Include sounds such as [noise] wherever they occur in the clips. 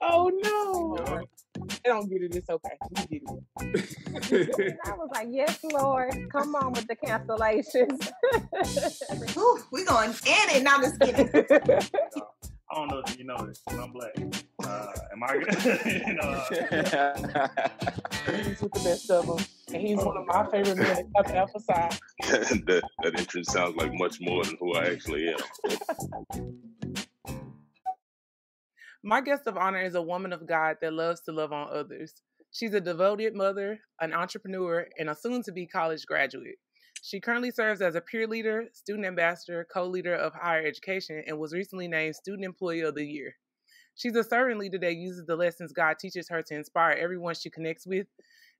Oh no. I don't get it. It's okay. We get it. I was like, yes, Lord. Come on with the cancellations. [laughs] Ooh, we going in it. Now just kidding. [laughs] I don't know if you know this, but I'm black. Uh, am I good? you know, uh... he's with the best of them, and he's one of my favorite men up Alpha Psi. that that entrance sounds like much more than who I actually am. [laughs] My guest of honor is a woman of God that loves to love on others. She's a devoted mother, an entrepreneur, and a soon to be college graduate. She currently serves as a peer leader, student ambassador, co leader of higher education, and was recently named Student Employee of the Year. She's a servant leader that uses the lessons God teaches her to inspire everyone she connects with.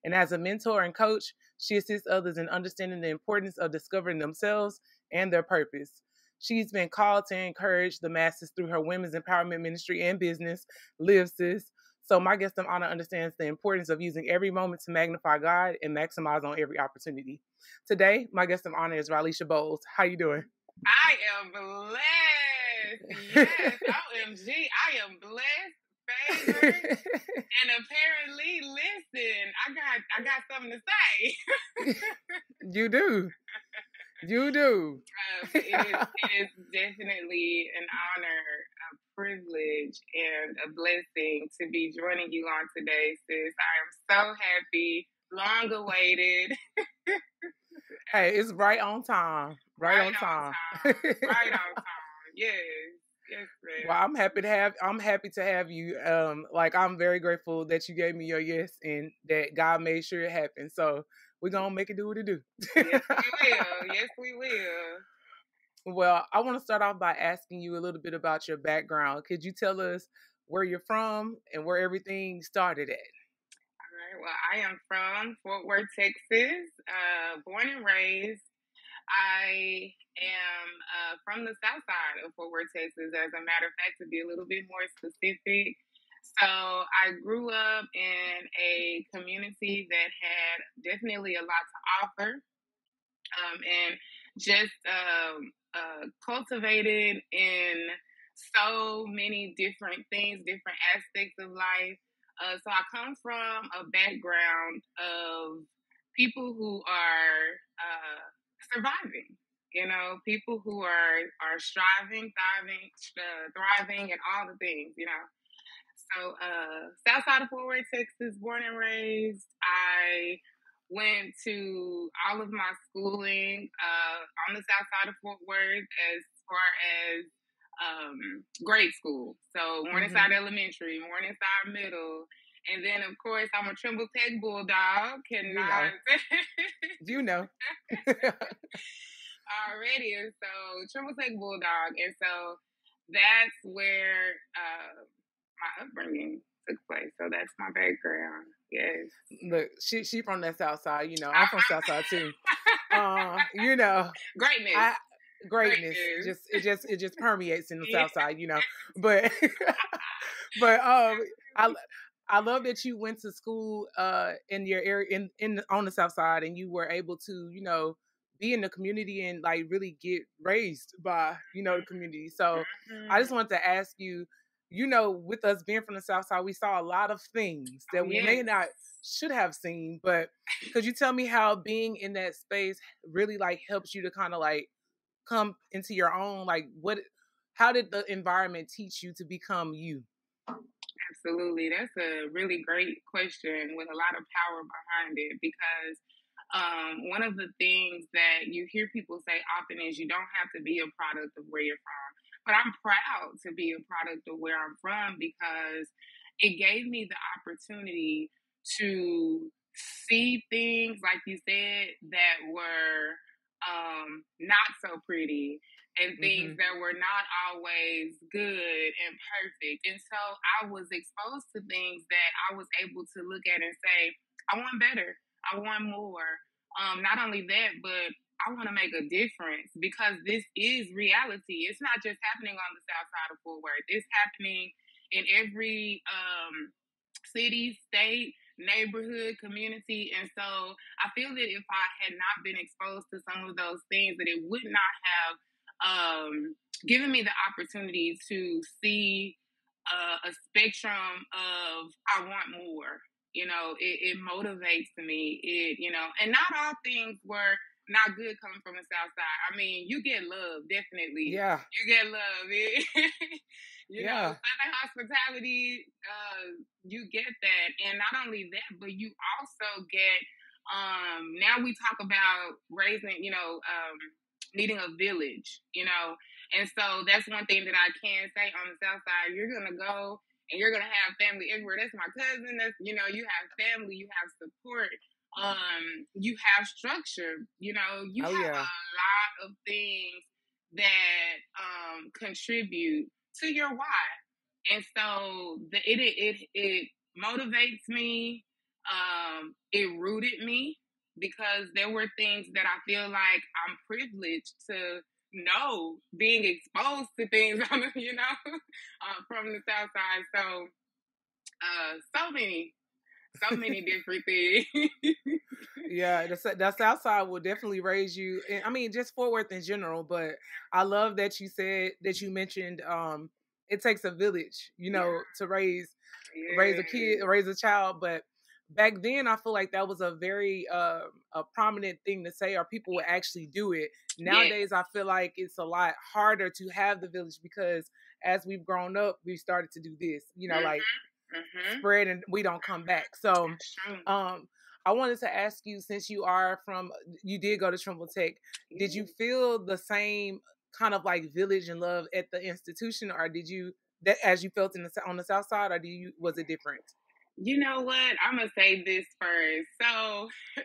And as a mentor and coach, she assists others in understanding the importance of discovering themselves and their purpose. She's been called to encourage the masses through her women's empowerment ministry and business, Live Sis. So my guest of honor understands the importance of using every moment to magnify God and maximize on every opportunity. Today, my guest of honor is Rilesha Bowles. How you doing? I am blessed. Yes, OMG, I am blessed, favored, and apparently, listen, I got I got something to say. [laughs] you do. You do. Um, it, is, it is definitely an honor, a privilege, and a blessing to be joining you on today, sis. I am so happy, long awaited. [laughs] hey, it's right on time. Right, right on, time. time. right [laughs] on time. Yes. Yes, well, I'm happy to have. I'm happy to have you. Um, like I'm very grateful that you gave me your yes and that God made sure it happened. So we're gonna make it do what it do. yes, we will. [laughs] Yes, we will. Well, I want to start off by asking you a little bit about your background. Could you tell us where you're from and where everything started at? All right. Well, I am from Fort Worth, Texas, uh, born and raised. I am uh, from the south side of Fort Worth, Texas. As a matter of fact, to be a little bit more specific, so I grew up in a community that had definitely a lot to offer, um, and just um, uh, cultivated in so many different things, different aspects of life. Uh, so I come from a background of people who are uh, surviving. You know, people who are are striving, thriving, uh, thriving, and all the things. You know, so, uh, south side of Fort Worth, Texas, born and raised. I went to all of my schooling uh, on the south side of Fort Worth as far as um, grade school. So, Morningside mm-hmm. Elementary, Morningside Middle. And then, of course, I'm a Trimble Tech Bulldog. Cannot. [laughs] You know. you [laughs] know. Already. And so, Trimble Tech Bulldog. And so, that's where uh, my upbringing took place. So that's my background. Yes. Look, she she from that South Side. You know, I'm from South Side too. [laughs] uh, you know, greatness. I, greatness. greatness. Just it just it just permeates in the yeah. South Side. You know, but [laughs] but um, I. I love that you went to school uh, in your area in, in on the south side and you were able to, you know, be in the community and like really get raised by, you know, the community. So mm-hmm. I just wanted to ask you, you know, with us being from the South Side, we saw a lot of things that we yes. may not should have seen. But could you tell me how being in that space really like helps you to kind of like come into your own? Like, what? How did the environment teach you to become you? Absolutely, that's a really great question with a lot of power behind it because. Um, one of the things that you hear people say often is you don't have to be a product of where you're from but I'm proud to be a product of where I'm from because it gave me the opportunity to see things, like you said, that were um, not so pretty and things mm-hmm. that were not always good and perfect. And so I was exposed to things that I was able to look at and say, I want better. I want more. Um, not only that, but I want to make a difference because this is reality. It's not just happening on the south side of Fort Worth. It's happening in every um, city, state, neighborhood, community. And so I feel that if I had not been exposed to some of those things, that it would not have um, given me the opportunity to see uh, a spectrum of I want more. You know, it, it motivates me. It you know, and not all things were not good coming from the South Side. I mean, you get love definitely. Yeah, you get love. [laughs] you yeah. know, Southern hospitality. Uh, you get that, and not only that, but you also get. Um, now we talk about raising. You know, um, needing a village. You know, and so that's one thing that I can say on the South Side. You're gonna go and you're gonna have family everywhere. That's my cousin. That's you know, you have family, you have support, um, you have structure. You know, you oh, have yeah. a lot of things that um contribute to your why. And so the, it it it, motivates me. Um, it rooted me because there were things that I feel like I'm privileged to know being exposed to things [laughs] you know [laughs] uh, from the south side so uh so many so many different things [laughs] yeah the, the south side will definitely raise you i mean just fort worth in general but i love that you said that you mentioned um it takes a village you know yeah. to raise yeah. raise a kid raise a child but back then I feel like that was a very uh, a prominent thing to say or people would actually do it. Nowadays I feel like it's a lot harder to have the village because as we've grown up we've started to do this, you know, mm-hmm. like mm-hmm. spread and we don't come back. So um I wanted to ask you since you are from you did go to Trimble Tech, did you feel the same kind of like village and love at the institution or did you that as you felt in the on the south side or do you was it different? You know what? I'm gonna say this first. So, [laughs]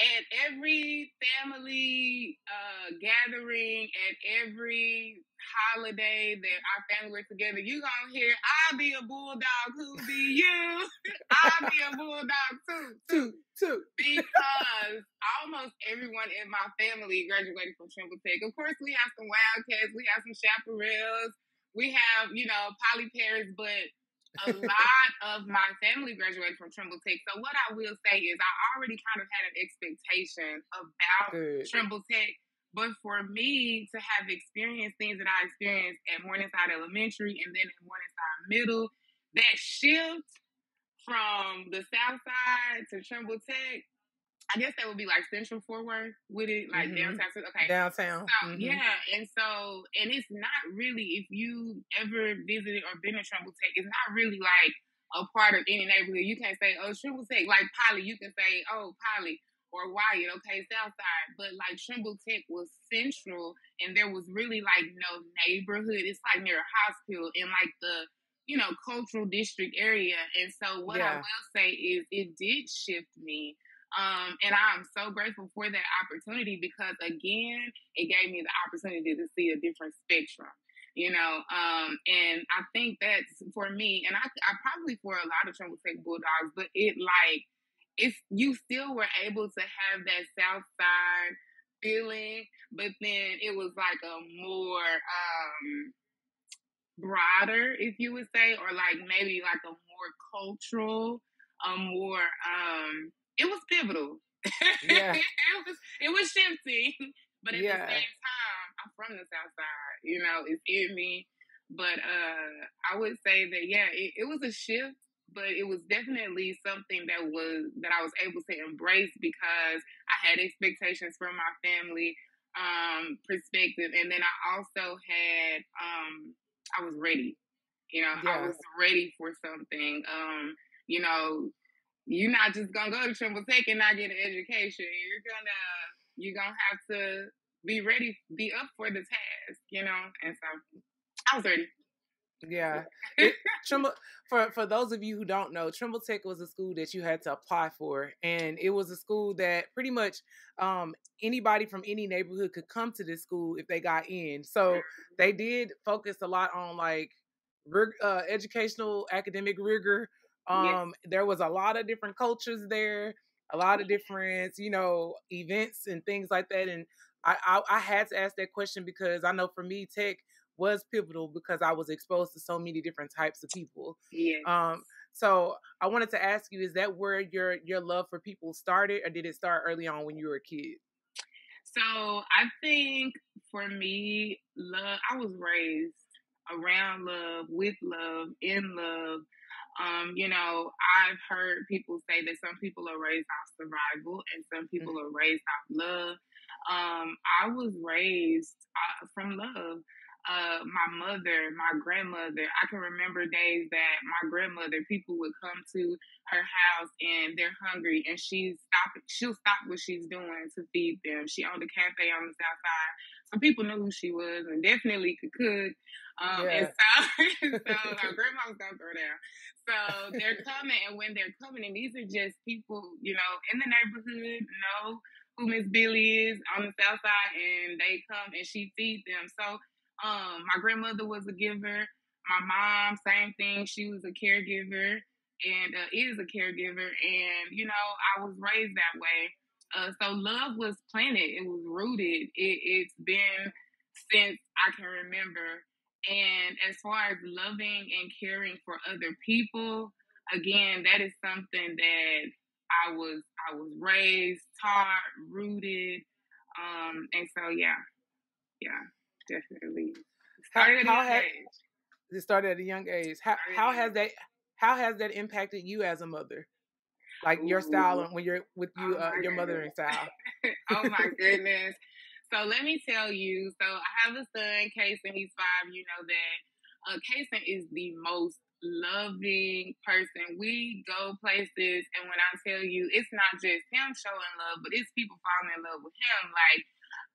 at every family uh, gathering, at every holiday that our family was together, you gonna hear, "I'll be a bulldog, who be you? [laughs] I'll be a bulldog too, too, too." because almost everyone in my family graduated from Trimble Tech. Of course, we have some Wildcats, we have some Chaparrals, we have you know Poly Parrots, but a lot of my family graduated from Trimble Tech. So what I will say is I already kind of had an expectation about Good. Trimble Tech. But for me to have experienced things that I experienced at Morningside Elementary and then at Morningside Middle, that shift from the South Side to Trimble Tech I guess that would be like Central Fort Worth with it, like mm-hmm. downtown. Okay, downtown. So, mm-hmm. Yeah, and so and it's not really if you ever visited or been to Trimble Tech, it's not really like a part of any neighborhood. You can't say oh Trimble Tech like Poly, You can say oh Poly or Wyatt. Okay, South Side. But like Trimble Tech was central, and there was really like no neighborhood. It's like near a hospital in like the you know cultural district area. And so what yeah. I will say is it did shift me um, and I'm so grateful for that opportunity because again, it gave me the opportunity to see a different spectrum, you know. Um, and I think that's for me, and I, I probably for a lot of Trimble Tech Bulldogs, but it like it's you still were able to have that South Side feeling, but then it was like a more um broader, if you would say, or like maybe like a more cultural, a more um it was pivotal. Yeah. [laughs] it was it was shifting, but at yeah. the same time, I'm from the South Side. You know, it's in me. But uh, I would say that yeah, it, it was a shift, but it was definitely something that was that I was able to embrace because I had expectations from my family um, perspective, and then I also had um, I was ready. You know, yeah. I was ready for something. Um, you know, you're not just gonna go to Trimble Tech and not get an education. You're gonna you're gonna have to be ready, be up for the task, you know. And so I was ready. Yeah, [laughs] it, Trimble. For for those of you who don't know, Trimble Tech was a school that you had to apply for, and it was a school that pretty much um, anybody from any neighborhood could come to this school if they got in. So they did focus a lot on like rig, uh, educational academic rigor um, yes. there was a lot of different cultures there, a lot of different, you know, events and things like that. And I, I, I had to ask that question because I know for me, tech was pivotal because I was exposed to so many different types of people. Yes. Um, so I wanted to ask you, is that where your your love for people started, or did it start early on when you were a kid? So I think for me, love. I was raised around love, with love, in love. Um, you know, I've heard people say that some people are raised off survival and some people Mm-hmm. are raised off love. Um, I was raised uh, from love. Uh, my mother, my grandmother, I can remember days that my grandmother, people would come to her house and they're hungry and she's stopping, she'll stop what she's doing to feed them. She owned a cafe on the south side. So people knew who she was and definitely could cook. Um, and so, [laughs] so [laughs] our grandma was gonna throw down. So they're coming, and when they're coming, and these are just people, you know, in the neighborhood, know who Miss Billy is on the south side, and they come and she feeds them. So, um, my grandmother was a giver. My mom, same thing. She was a caregiver and uh, is a caregiver, and you know, I was raised that way. Uh, so love was planted. It was rooted. It, it's been since I can remember. And as far as loving and caring for other people, again, that is something that I was I was raised, taught, rooted, um, and so yeah, yeah, definitely. Started how at a young age. It started at a young age. How how has that how has that impacted you as a mother? Like your style and when you're with Oh you uh, my your mothering goodness. style. [laughs] oh my goodness. So let me tell you. So I have a son, Kason. He's five. You know that. Uh, Kason is the most loving person. We go places, and when I tell you, it's not just him showing love, but it's people falling in love with him. Like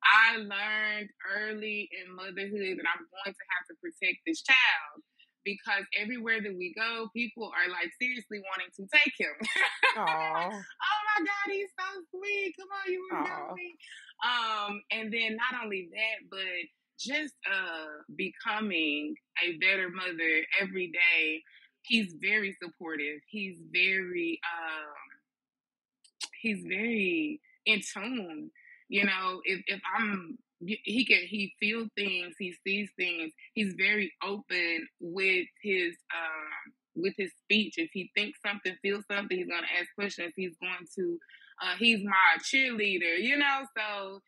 I learned early in motherhood that I'm going to have to protect this child because everywhere that we go, people are like seriously wanting to take him. [laughs] Aw. oh my God, he's so sweet. Come on, you Aw. me. Um, and then not only that, but just uh becoming a better mother every day. He's very supportive. He's very um he's very in tune. You know, if if I'm he can he feel things, he sees things. He's very open with his um with his speech. If he thinks something, feels something, he's gonna ask questions. He's going to uh he's my cheerleader, you know, so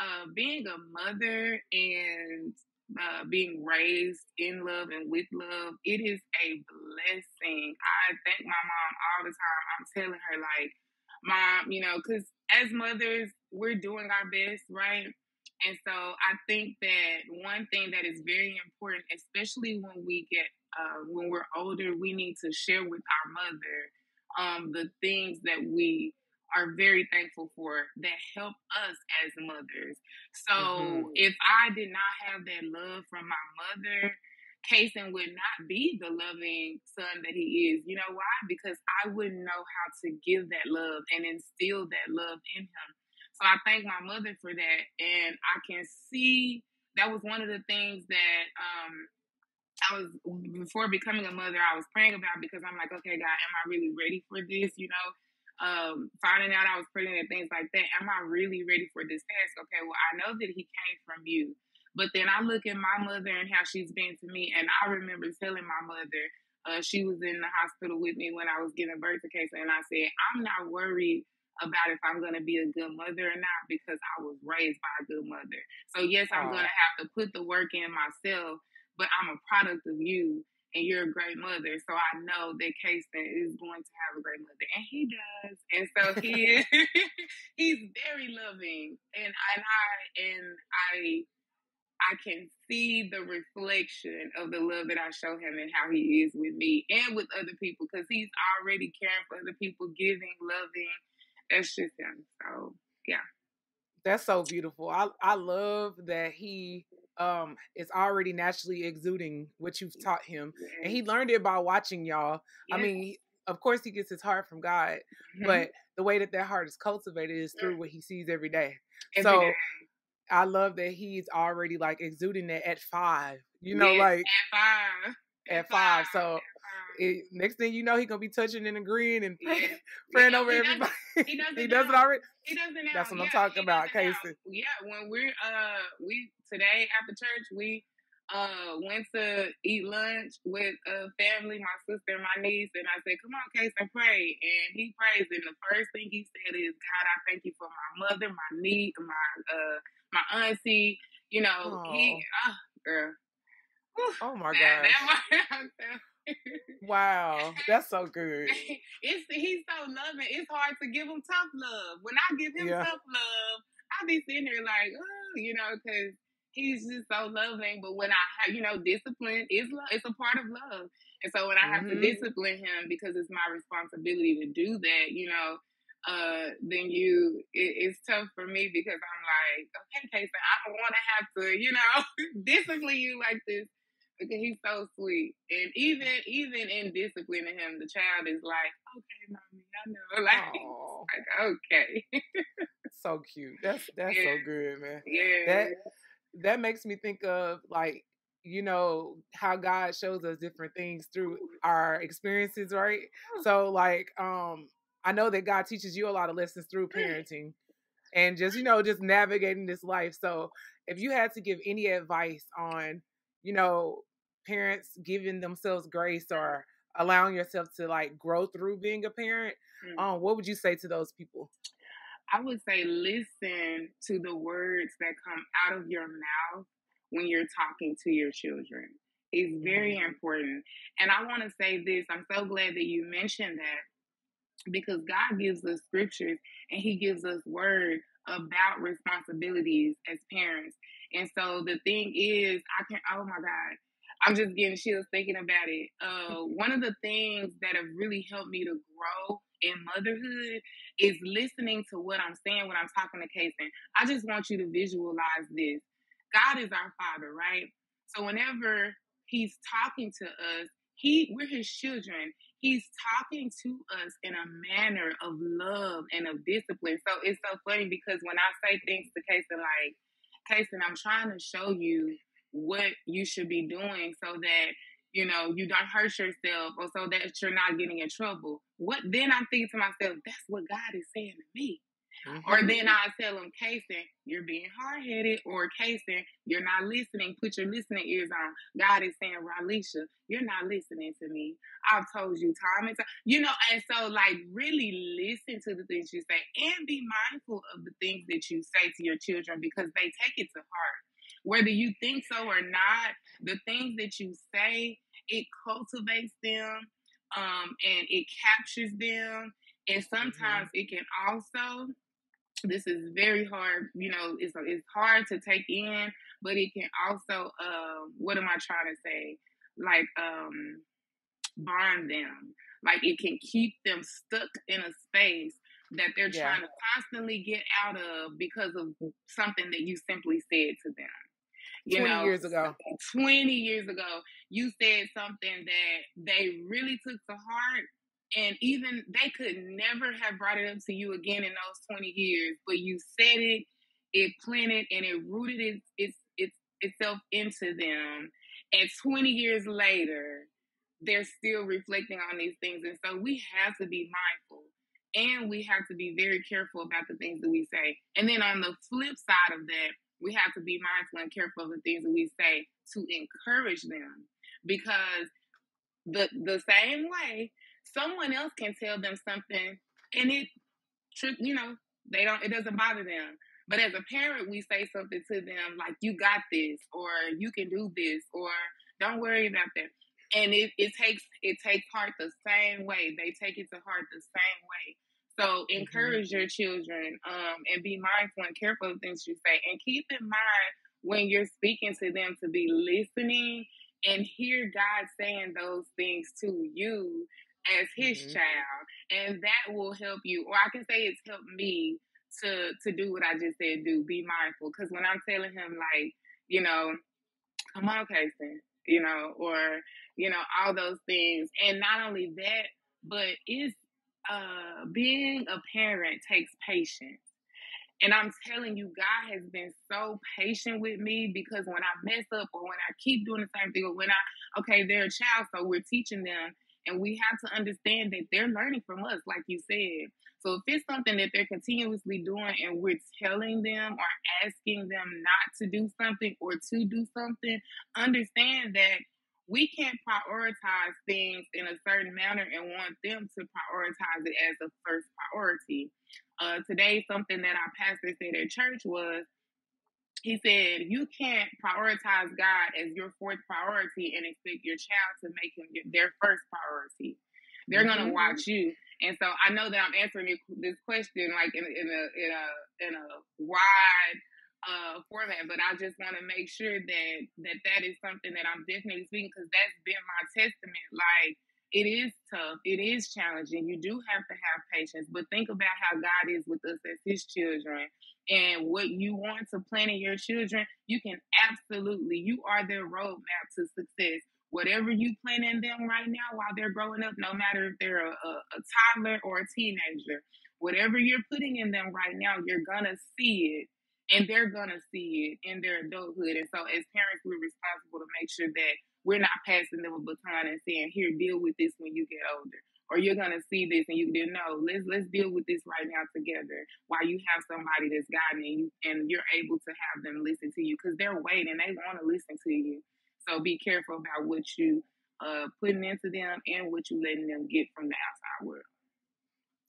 uh being a mother and uh, being raised in love and with love, it is a blessing. I thank my mom all the time. I'm telling her, like, mom, you know, because as mothers, we're doing our best, right? And so I think that one thing that is very important, especially when we get uh, when we're older, we need to share with our mother um, the things that we are very thankful for that help us as mothers. So Mhm. if I did not have that love from my mother, Kason would not be the loving son that he is. You know why? Because I wouldn't know how to give that love and instill that love in him. So I thank my mother for that. And I can see that was one of the things that um, I was, before becoming a mother, I was praying about because I'm like, okay, God, am I really ready for this? You know, um, finding out I was pregnant and things like that. Am I really ready for this task? Okay, well, I know that he came from you. But then I look at my mother and how she's been to me, and I remember telling my mother, uh, she was in the hospital with me when I was giving birth to Casey, and I said, I'm not worried about if I'm going to be a good mother or not because I was raised by a good mother. So, yes, I'm going to have to put the work in myself, but I'm a product of you and you're a great mother. So I know that Kason is going to have a great mother. And he does. And so he is [laughs] he's very loving. And and I and I I can see the reflection of the love that I show him and how he is with me and with other people because he's already caring for other people, giving, loving. That's just him. So yeah. That's so beautiful. I I love that he um is already naturally exuding what you've taught him. And he learned it by watching y'all. I mean, of course he gets his heart from God, Mhm. but the way that that heart is cultivated is through what he sees every day. Every so day. I love that he's already like exuding that at five. You know, Yes, like at five. at five. So At five. It, next thing you know, he gonna be touching and agreeing and [laughs] [laughs] praying, Yeah. praying over he everybody. he does [laughs] he it does it now. already. He does it now. That's what I'm talking about, does it now. Casey. Yeah, when we're uh we today after church we uh went to eat lunch with a family, my sister and my niece, and I said, Come on, Case, and pray. And he prays, and the first thing he said is, God, I thank you for my mother, my niece, my uh my auntie. You know, Oh. he oh girl. Whew. Oh my That- gosh. that- [laughs] Wow. That's so good. [laughs] it's he's so loving. It's hard to give him tough love. When I give him Yeah. tough love, I be sitting there like, oh, you know, because he's just so loving. But when I have, you know, discipline is love. It's a part of love. And so when I have Mhm. to discipline him because it's my responsibility to do that, you know, uh, then you it, it's tough for me because I'm like, okay, Casey, I don't want to have to, you know, [laughs] discipline you like this because he's so sweet. And even even in disciplining him, the child is like, okay, mommy, I know, [laughs] like, Oh, like okay, [laughs] so cute. That's that's so good, man. yeah, That that makes me think of like you know how God shows us different things through our experiences, right? So like um I know that God teaches you a lot of lessons through parenting and just you know just navigating this life. So if you had to give any advice on you know parents giving themselves grace or allowing yourself to like grow through being a parent, Mm. um what would you say to those people? I would say listen to the words that come out of your mouth when you're talking to your children. It's very important. And I want to say this I'm so glad that you mentioned that because God gives us scriptures and He gives us word about responsibilities as parents. And so the thing is, I can, oh my God, I'm just getting chills thinking about it. Uh, one of the things that have really helped me to grow in motherhood is listening to what I'm saying when I'm talking to Kason. I just want you to visualize this. God is our father, right? So whenever he's talking to us, he we're his children. He's talking to us in a manner of love and of discipline. So it's so funny because when I say things to Kason like, Kason, I'm trying to show you what you should be doing so that you know you don't hurt yourself or so that you're not getting in trouble. What then I'm thinking to myself, that's what God is saying to me. Or mm-hmm. then I tell them, Kason, you're being hard headed, or Kason, you're not listening. Put your listening ears on. God is saying, Rilesha, you're not listening to me. I've told you time and time. You know, and so like really listen to the things you say and be mindful of the things that you say to your children because they take it to heart. Whether you think so or not, the things that you say, it cultivates them um, and it captures them. And sometimes it can also this is very hard you know it's it's hard to take in but it can also uh what am i trying to say like um bond them like it can keep them stuck in a space that they're Yeah. trying to constantly get out of because of something that you simply said to them you 20 know years ago. 20 years ago you said something that they really took to heart and even they could never have brought it up to you again in those 20 years but you said it it planted and it rooted its, its, its, itself into them and 20 years later they're still reflecting on these things and so we have to be mindful and we have to be very careful about the things that we say and then on the flip side of that we have to be mindful and careful of the things that we say to encourage them because the the same way someone else can tell them something and it you know they don't it doesn't bother them. But as a parent we say something to them like you got this or you can do this or don't worry about that. And it, it takes it takes heart the same way. They take it to heart the same way so encourage your children um, and be mindful and careful of things you say and keep in mind when you're speaking to them to be listening and hear god saying those things to you as his Mhm. child and that will help you or i can say it's helped me to to do what i just said do be mindful because when i'm telling him like you know come on Kason, you know or you know all those things and not only that but it's uh being a parent takes patience and I'm telling you, God has been so patient with me because when I mess up or when I keep doing the same thing, or when I, okay, they're a child, so we're teaching them And we have to understand that they're learning from us, like you said. So if it's something that they're continuously doing and we're telling them or asking them not to do something or to do something, understand that we can't prioritize things in a certain manner and want them to prioritize it as a first priority. Uh, today, something that our pastor said at church was he said, You can't prioritize God as your fourth priority and expect your child to make him their first priority. They're mm-hmm. going to watch you. And so I know that I'm answering this question like in, in a in a in a wide uh, format, but I just want to make sure that that that is something that I'm definitely speaking because that's been my testament. Like it is tough, it is challenging. You do have to have patience, but think about how God is with us as His children, and what you want to plant in your children. You can absolutely, you are their roadmap to success. Whatever you plant in them right now while they're growing up, no matter if they're a, a, a toddler or a teenager, whatever you're putting in them right now, you're gonna see it and they're gonna see it in their adulthood. And so, as parents, we're responsible to make sure that we're not passing them a baton and saying, "Here, deal with this when you get older," or "You're gonna see this and you didn't know." Let's let's deal with this right now together. While you have somebody that's guiding you, and you're able to have them listen to you because they're waiting, they want to listen to you. So be careful about what you uh, putting into them and what you letting them get from the outside world.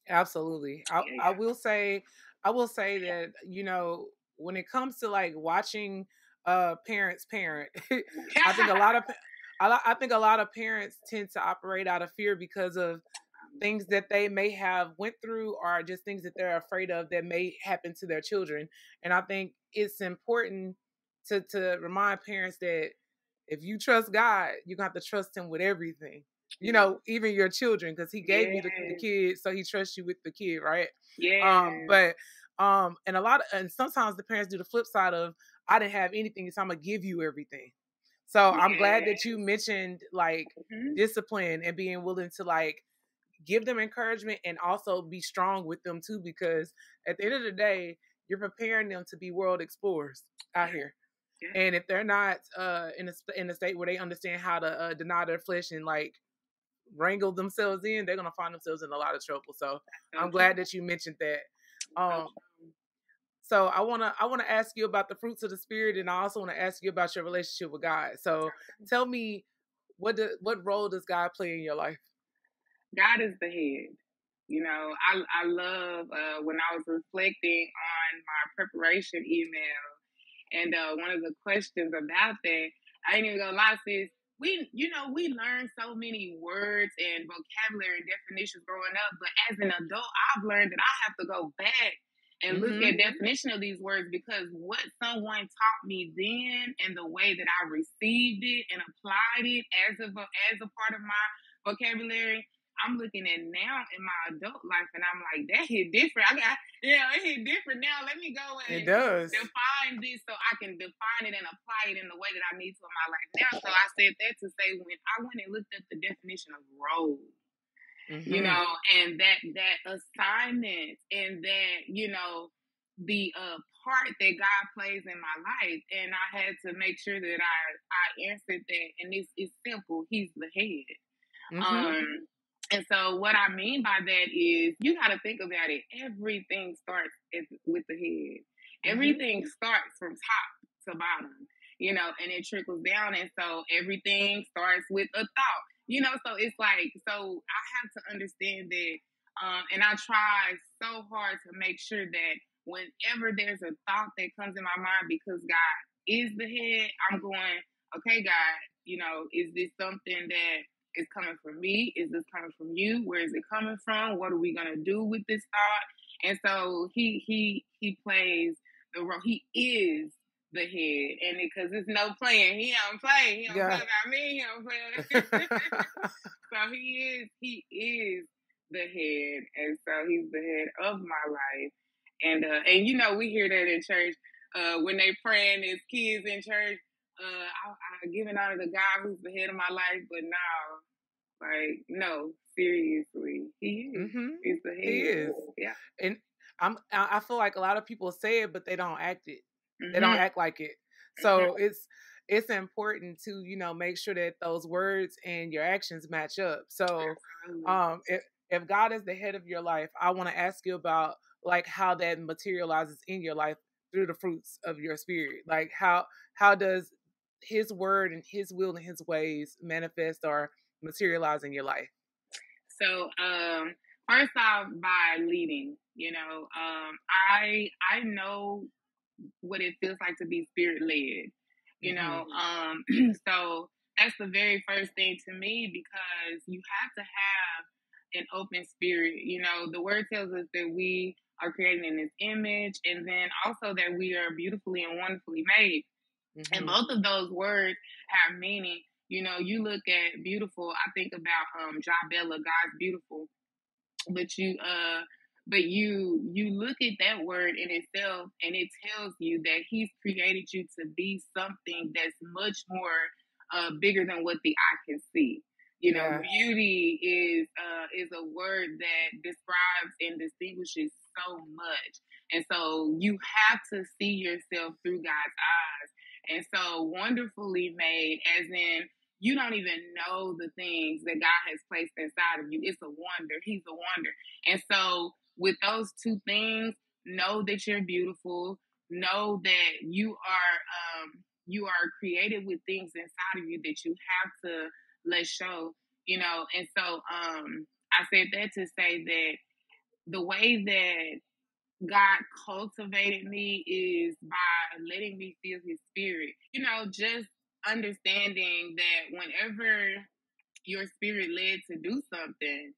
Absolutely. I, yeah. I will say, I will say that you know when it comes to like watching uh parents parent, [laughs] I think a [laughs] lot of I think a lot of parents tend to operate out of fear because of things that they may have went through or just things that they're afraid of that may happen to their children. And I think it's important to to remind parents that if you trust God, you have to trust him with everything. You know, even your children, because he gave you the, the kids, so he trusts you with the kid, right? Yeah. Um, but um, and a lot of, and sometimes the parents do the flip side of, I didn't have anything, so I'm gonna give you everything. So yeah. I'm glad that you mentioned like mm-hmm. discipline and being willing to like give them encouragement and also be strong with them too, because at the end of the day, you're preparing them to be world explorers out here. Yeah. And if they're not uh, in a in a state where they understand how to uh, deny their flesh and like wrangle themselves in, they're gonna find themselves in a lot of trouble. So I'm glad that you mentioned that. Um, so I wanna I wanna ask you about the fruits of the spirit, and I also want to ask you about your relationship with God. So tell me, what do, what role does God play in your life? God is the head. You know, I I love uh, when I was reflecting on my preparation email, and uh, one of the questions about that, I ain't even gonna lie, sis. We, you know, we learn so many words and vocabulary and definitions growing up, but as an adult, I've learned that I have to go back and mm-hmm. look at definition of these words because what someone taught me then and the way that I received it and applied it as a as a part of my vocabulary, I'm looking at now in my adult life and I'm like, that hit different. I got yeah, it hit different now. Let me go and it does. define this so I can define it and apply it in the way that I need to in my life now. So I said that to say when I went and looked at the definition of role mm-hmm. you know, and that that assignment and that you know the uh, part that God plays in my life, and I had to make sure that I I answered that, and it's it's simple. He's the head. Mm-hmm. Um, and so what I mean by that is you got to think about it. Everything starts with the head. Mm-hmm. Everything starts from top to bottom, you know, and it trickles down. And so everything starts with a thought you know, so it's like, so I have to understand that, um, and I try so hard to make sure that whenever there's a thought that comes in my mind, because God is the head, I'm going, okay, God, you know, is this something that is coming from me? Is this coming from you? Where is it coming from? What are we gonna do with this thought? And so he he he plays the role. He is the head, and because it's no playing, he don't play. He don't yeah. play about me. He don't play. [laughs] [laughs] so he is, he is the head, and so he's the head of my life. And uh, and you know we hear that in church uh, when they praying as kids in church. Uh, I, I give giving honor to God who's the head of my life, but now, like no, seriously, he is. Mm-hmm. He's the head. He is. Yeah. And I'm I feel like a lot of people say it, but they don't act it. Mm-hmm. They don't mm-hmm. act like it. So mm-hmm. it's it's important to you know make sure that those words and your actions match up so um if if god is the head of your life i want to ask you about like how that materializes in your life through the fruits of your spirit like how how does his word and his will and his ways manifest or materialize in your life so um first off by leading you know um i i know what it feels like to be spirit led you know mm-hmm. um [clears throat] so that's the very first thing to me because you have to have an open spirit you know the word tells us that we are created in his image and then also that we are beautifully and wonderfully made mm-hmm. and both of those words have meaning you know you look at beautiful i think about um jabella god's beautiful but you uh but you you look at that word in itself and it tells you that he's created you to be something that's much more uh, bigger than what the eye can see you know yeah. beauty is uh, is a word that describes and distinguishes so much and so you have to see yourself through god's eyes and so wonderfully made as in you don't even know the things that God has placed inside of you. It's a wonder. He's a wonder. And so with those two things, know that you're beautiful. Know that you are um, you are created with things inside of you that you have to let show. You know, and so um, I said that to say that the way that God cultivated me is by letting me feel His Spirit. You know, just understanding that whenever your spirit led to do something,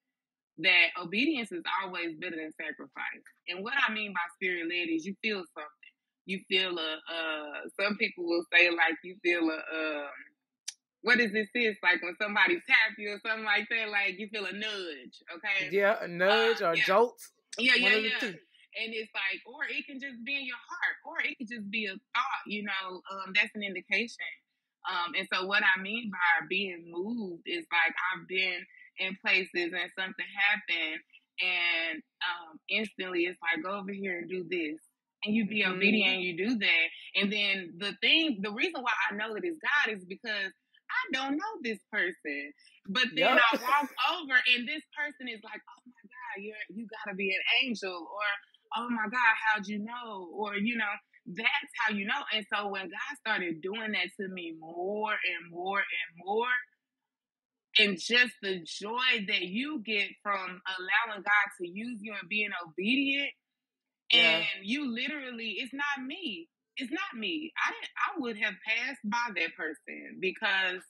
that obedience is always better than sacrifice. And what I mean by spirit led is you feel something. You feel a, uh, some people will say like you feel a, um, what is this is like when somebody tap you or something like that, like you feel a nudge, okay? Yeah, a nudge uh, or yeah. jolt. Yeah, yeah, yeah. And it's like, or it can just be in your heart, or it can just be a thought, you know, um, that's an indication. Um, and so what I mean by being moved is like I've been in places and something happened and um, instantly it's like go over here and do this and you be mm-hmm. obedient and you do that and then the thing the reason why i know it is god is because i don't know this person but then yep. i walk over and this person is like oh my god you're you gotta be an angel or oh my god how'd you know or you know that's how you know and so when god started doing that to me more and more and more and just the joy that you get from allowing God to use you and being obedient. Yeah. And you literally, it's not me. It's not me. I I would have passed by that person because,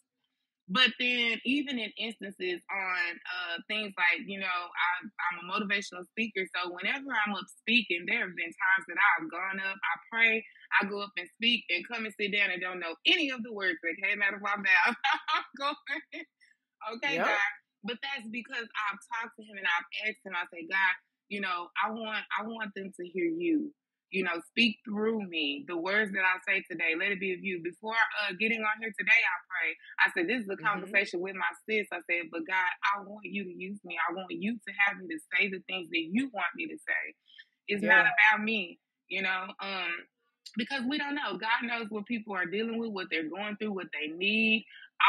but then even in instances on uh, things like, you know, I, I'm a motivational speaker. So whenever I'm up speaking, there have been times that I've gone up, I pray, I go up and speak and come and sit down and don't know any of the words that came out of my mouth. [laughs] I'm going Okay, yep. God. But that's because I've talked to him and I've asked him, I say, God, you know, I want I want them to hear you. You know, speak through me. The words that I say today, let it be of you. Before uh, getting on here today, I pray. I said, this is a mm-hmm. conversation mm-hmm. with my sis. I said, but God, I want you to use me. I want you to have me to say the things that you want me to say. It's yeah. not about me, you know. Um, because we don't know. God knows what people are dealing with, what they're going through, what they need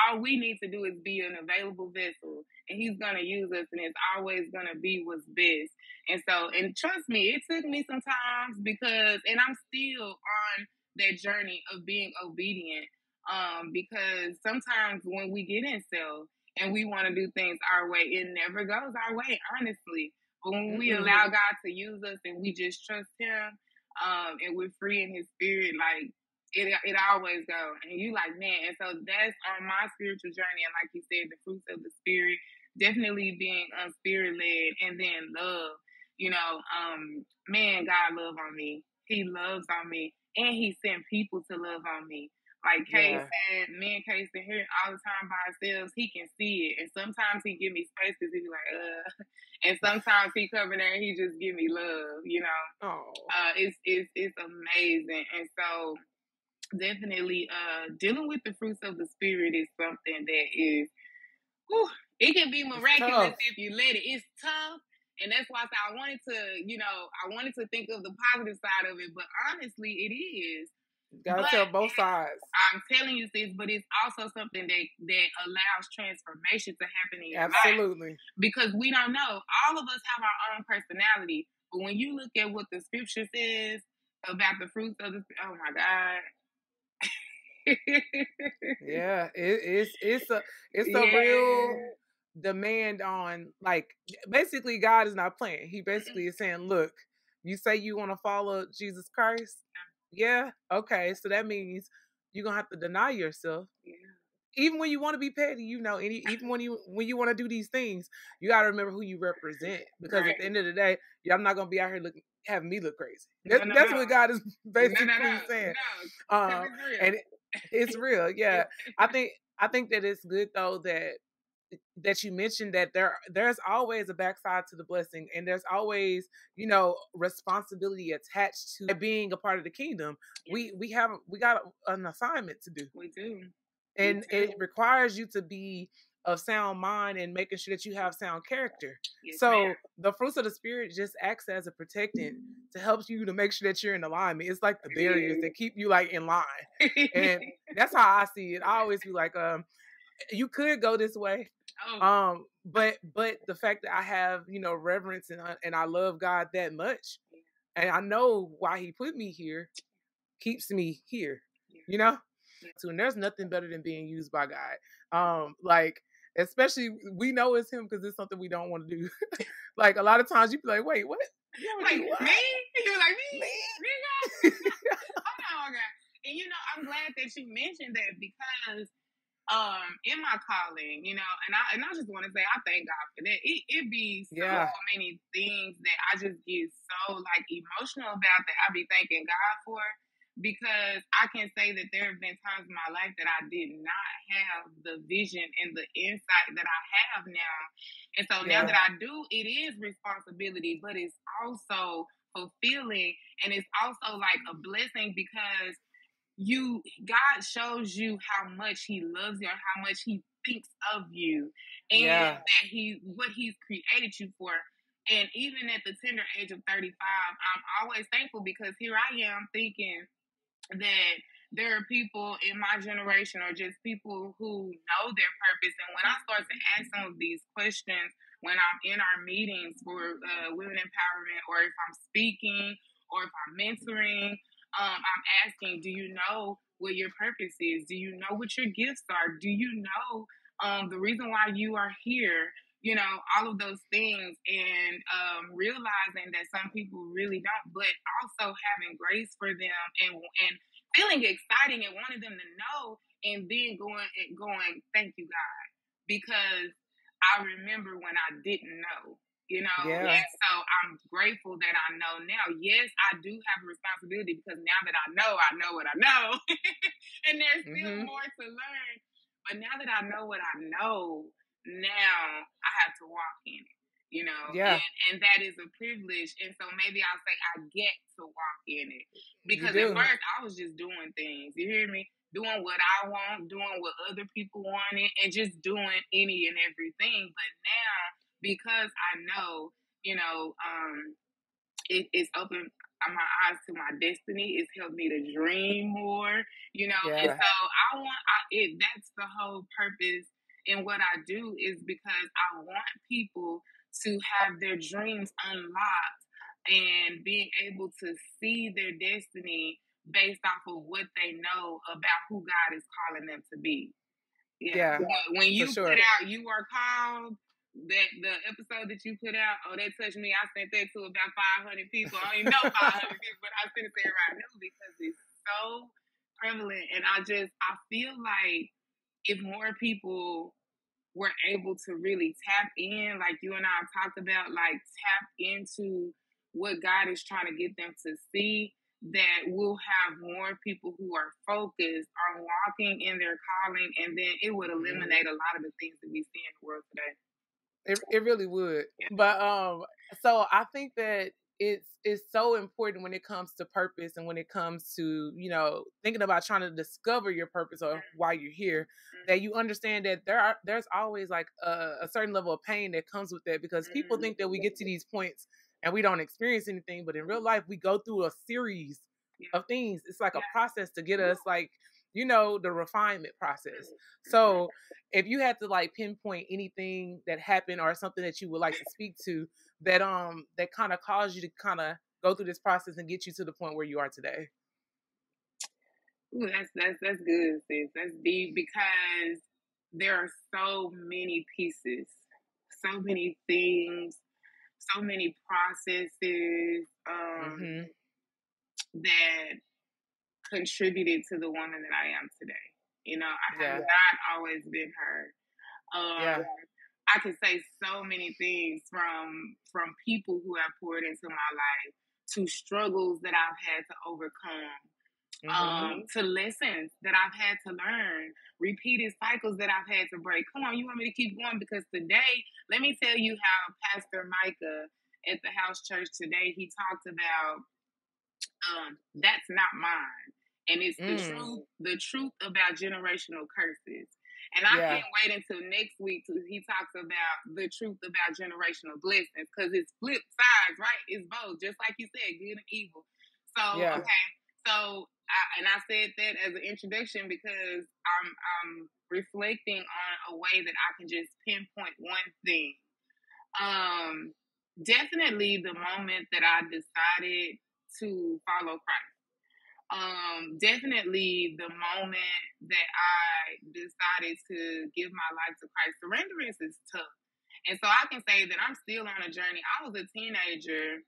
all we need to do is be an available vessel and he's going to use us and it's always going to be what's best and so and trust me it took me some times because and i'm still on that journey of being obedient um because sometimes when we get in self and we want to do things our way it never goes our way honestly but when we mm-hmm. allow god to use us and we just trust him um and we're free in his spirit like it it always go. And you like, man, and so that's on my spiritual journey. And like you said, the fruits of the spirit, definitely being um, spirit led and then love. You know, um, man, God love on me. He loves on me. And he sent people to love on me. Like Kay yeah. said, me and Kay sit here all the time by ourselves. He can see it, and sometimes he give me space because he be like, uh, [laughs] and sometimes he come in there and he just give me love. You know, oh. uh, it's it's it's amazing, and so definitely uh dealing with the fruits of the spirit is something that is whew, it can be miraculous if you let it. It's tough. And that's why I, I wanted to, you know, I wanted to think of the positive side of it, but honestly, it is. Gotta But- tell both sides. I'm telling you, this, but it's also something that that allows transformation to happen in your life Absolutely. because we don't know. All of us have our own personality, but when you look at what the scripture says about the fruits of the oh my god. [laughs] Yeah, it, it's it's a it's a Yeah. real demand on like basically God is not playing. He basically is saying, look, you say you want to follow Jesus Christ, yeah, okay, so that means you're gonna have to deny yourself. Yeah. Even when you want to be petty, you know, any even when you when you want to do these things, you gotta remember who you represent. [laughs] Because Right. at the end of the day, y'all not gonna be out here looking having me look crazy. That- no, that's no. what God is [laughs] basically saying. Um, and it's real, [laughs] yeah. I think I think that it's good though that that you mentioned that there there's always a backside to the blessing and there's always you know responsibility attached to being a part of the kingdom we we have we got an assignment to do we do. and do. it requires you to be of sound mind and making sure that you have sound character Yes, so ma'am. the fruits of the spirit just acts as a protectant to help you to make sure that you're in alignment it's like the barriers that keep you like in line and [laughs] that's how I see it. I always be like, um, you could go this way, oh, um, but but the fact that I have you know reverence and I- and I love God that much, and I know why He put me here, keeps me here. You know, so and there's nothing better than being used by God. Um, like especially we know it's Him because it's something we don't want to do. [laughs] like a lot of times you be like, wait, what? You like what? [laughs] me? You like me? Me? God? [laughs] oh my god! And you know, I'm glad that you mentioned that because um in my calling, you know, and I and I just want to say I thank God for that. It it be so Yeah. many things that I just get so like emotional about that I be thanking God for because I can say that there have been times in my life that I did not have the vision and the insight that I have now. And so now that I do, it is responsibility, but it's also fulfilling and it's also like a blessing because you God shows you how much he loves you and how much he thinks of you and Yeah. that he what he's created you for. And even at the tender age of 35, I'm always thankful because here I am thinking that there are people in my generation or just people who know their purpose. And when I start to ask some of these questions, when I'm in our meetings for uh, women empowerment, or if I'm speaking, or if I'm mentoring, um, I'm asking, do you know what your purpose is? Do you know what your gifts are? Do you know um, the reason why you are here? You know, all of those things, and um, realizing that some people really don't, but also having grace for them and and feeling exciting and wanting them to know, and then going and going, thank you, God, because I remember when I didn't know, you know, Yeah. and so I'm grateful that I know now. Yes, I do have a responsibility because now that I know, I know what I know, [laughs] and there's still Mhm. more to learn. But now that I know what I know, now I have to walk in it. You know, Yeah. and, and that is a privilege. And so maybe I'll say I get to walk in it because at first I was just doing things. You hear me? Doing what I want, doing what other people wanted, and just doing any and everything. But now, because I know, you know, um, it, it's opened my eyes to my destiny. It's helped me to dream more, you know. And Yeah. so I want I, it. That's the whole purpose in what I do is because I want people to have their dreams unlocked and being able to see their destiny based off of what they know about who God is calling them to be. Yeah, When- When you sure. put out, you are called. That the episode that you put out, oh, that touched me. I sent that to about 500 people. I don't even know 500 [laughs] people, but I sent it to everybody I knew because it's so prevalent. And I just, I feel like if more people were able to really tap in, like you and I talked about, like tap into what God is trying to get them to see, that we'll have more people who are focused on walking in their calling, and then it would eliminate a lot of the things that we see in the world today. It it really would. Yeah. But um so I think that it's it's so important when it comes to purpose and when it comes to, you know, thinking about trying to discover your purpose or why you're here, that you understand that there are there's always like a, a certain level of pain that comes with that because people Mhm. think that we get to these points and we don't experience anything, but in real life we go through a series of things. It's like a process to get us like, you know, the refinement process. Mm-hmm. So if you had to like pinpoint anything that happened or something that you would like to speak to that um that kind of caused you to kind of go through this process and get you to the point where you are today. Ooh, that's that's that's good, sis. That's deep because there are so many pieces, so many things, so many processes um, hmm that contributed to the woman that I am today. You know, I have Yeah. not always been her. Um, Yeah. I could say so many things from from people who have poured into my life to struggles that I've had to overcome hmm um, to lessons that I've had to learn, repeated cycles that I've had to break. Come on, you want me to keep going? Because today, let me tell you how Pastor Micah at the house church today, he talked about um, that's not mine. And it's the Mm. truth, the truth about generational curses. And I Yeah. can't wait until next week till he talks about the truth about generational blessings because it's flip sides, right? It's both, just like you said, good and evil. So Yeah. okay, so I, and I said that as an introduction because I'm I'm reflecting on a way that I can just pinpoint one thing. Um, definitely the moment that I decided to follow Christ. Um, definitely the moment that I decided to give my life to Christ. Surrenderance is tough. And so I can say that I'm still on a journey. I was a teenager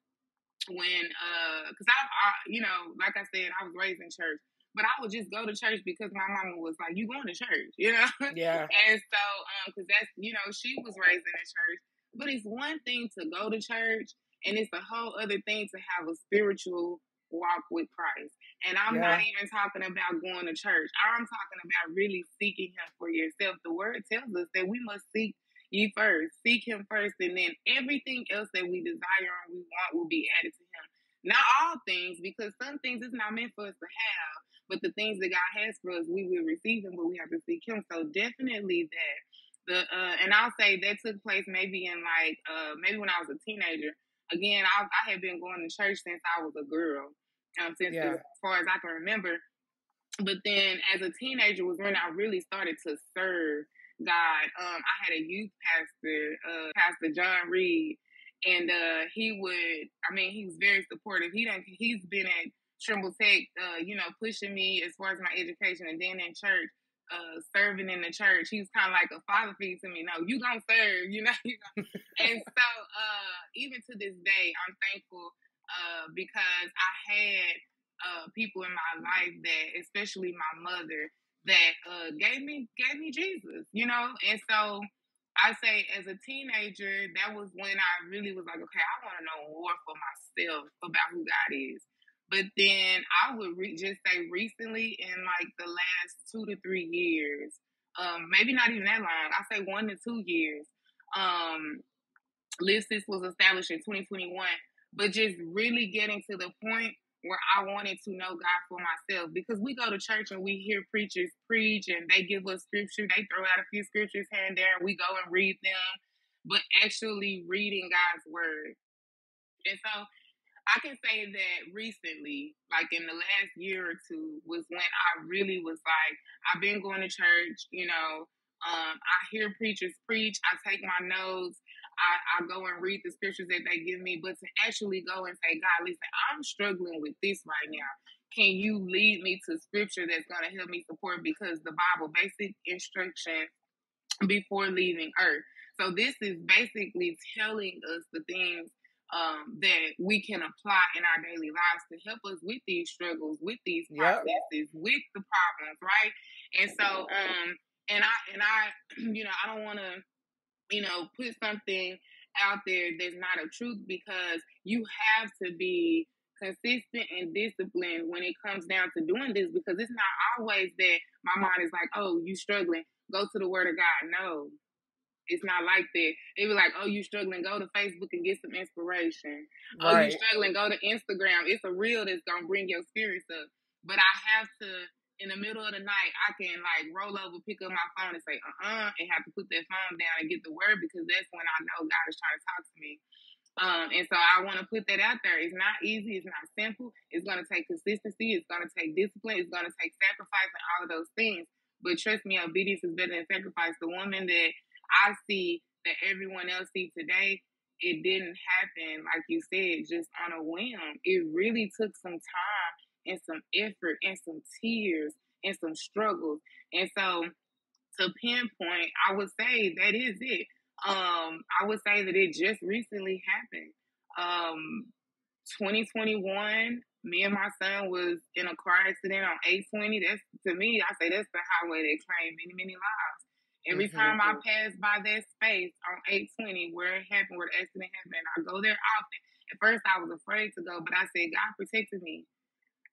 when, uh, cause I, I, you know, like I said, I was raised in church, but I would just go to church because my mama was like, you going to church, [laughs] you know? Yeah. And so, um, cause that's, you know, she was raised in a church, but it's one thing to go to church and it's a whole other thing to have a spiritual walk with Christ. And I'm not even talking about going to church. I'm talking about really seeking him for yourself. The word tells us that we must seek ye first. Seek him first, and then everything else that we desire and we want will be added to him. Not all things, because some things is not meant for us to have, but the things that God has for us, we will receive them, but we have to seek him. So definitely that. The uh, and I'll say that took place maybe in like uh maybe when I was a teenager. Again, I I had been going to church since I was a girl. Um, since Yeah. as far as I can remember. But then as a teenager was when I really started to serve God. Um, I had a youth pastor, uh, Pastor John Reed, and uh, he would, I mean, he was very supportive. He done, he's been at Trimble Tech, uh, you know, pushing me as far as my education, and then in church, uh, serving in the church. He was kind of like a father figure to me. No, you gonna serve, you know. [laughs] You gonna, and so, uh, even to this day, I'm thankful uh, because I had uh, people in my life that, especially my mother, that uh, gave me gave me Jesus, you know. And so I say, as a teenager, that was when I really was like, okay, I want to know more for myself about who God is. But then I would re- just say recently, in like the last two to three years, um, maybe not even that long. I say one to two years. Um, Live Sis was established in 2021, but just really getting to the point where I wanted to know God for myself because we go to church and we hear preachers preach and they give us scripture, they throw out a few scriptures here and there, and we go and read them, but actually reading God's word. And so I can say that recently, like in the last year or two, was when I really was like, I've been going to church, you know, um, I hear preachers preach, I take my notes, I, I go and read the scriptures that they give me, but to actually go and say, God, listen, I'm struggling with this right now. Can you lead me to scripture that's going to help me support? Because the Bible, basic instruction before leaving earth. So this is basically telling us the things um, that we can apply in our daily lives to help us with these struggles, with these Yep. processes, with the problems, right? And so, um, and I and I, [clears throat] you know, I don't want to, you know, put something out there that's not a truth because you have to be consistent and disciplined when it comes down to doing this because it's not always that my mind is like, oh, you struggling, go to the Word of God. No, it's not like that. It be like, oh, you struggling, go to Facebook and get some inspiration. Oh, you Right. struggling, go to Instagram. It's a reel that's gonna bring your spirits up. But I have to, in the middle of the night, I can like roll over, pick up my phone, and say, uh uh and have to put that phone down and get the word because that's when I know God is trying to talk to me. Um, and so I want to put that out there. It's not easy. It's not simple. It's going to take consistency. It's going to take discipline. It's going to take sacrifice and all of those things. But trust me, obedience is better than sacrifice. The woman that I see that everyone else see today, it didn't happen, like you said, just on a whim. It really took some time and some effort and some tears and some struggles. And so to pinpoint, I would say that is it. Um, I would say that it just recently happened. Um, 2021, me and my son was in a car accident on 820. That's to me, I say that's the highway that claimed many, many lives. Every mm-hmm. time I pass by that space on 820 where it happened, where the accident happened, I go there often. At first, I was afraid to go, but I said, God protected me.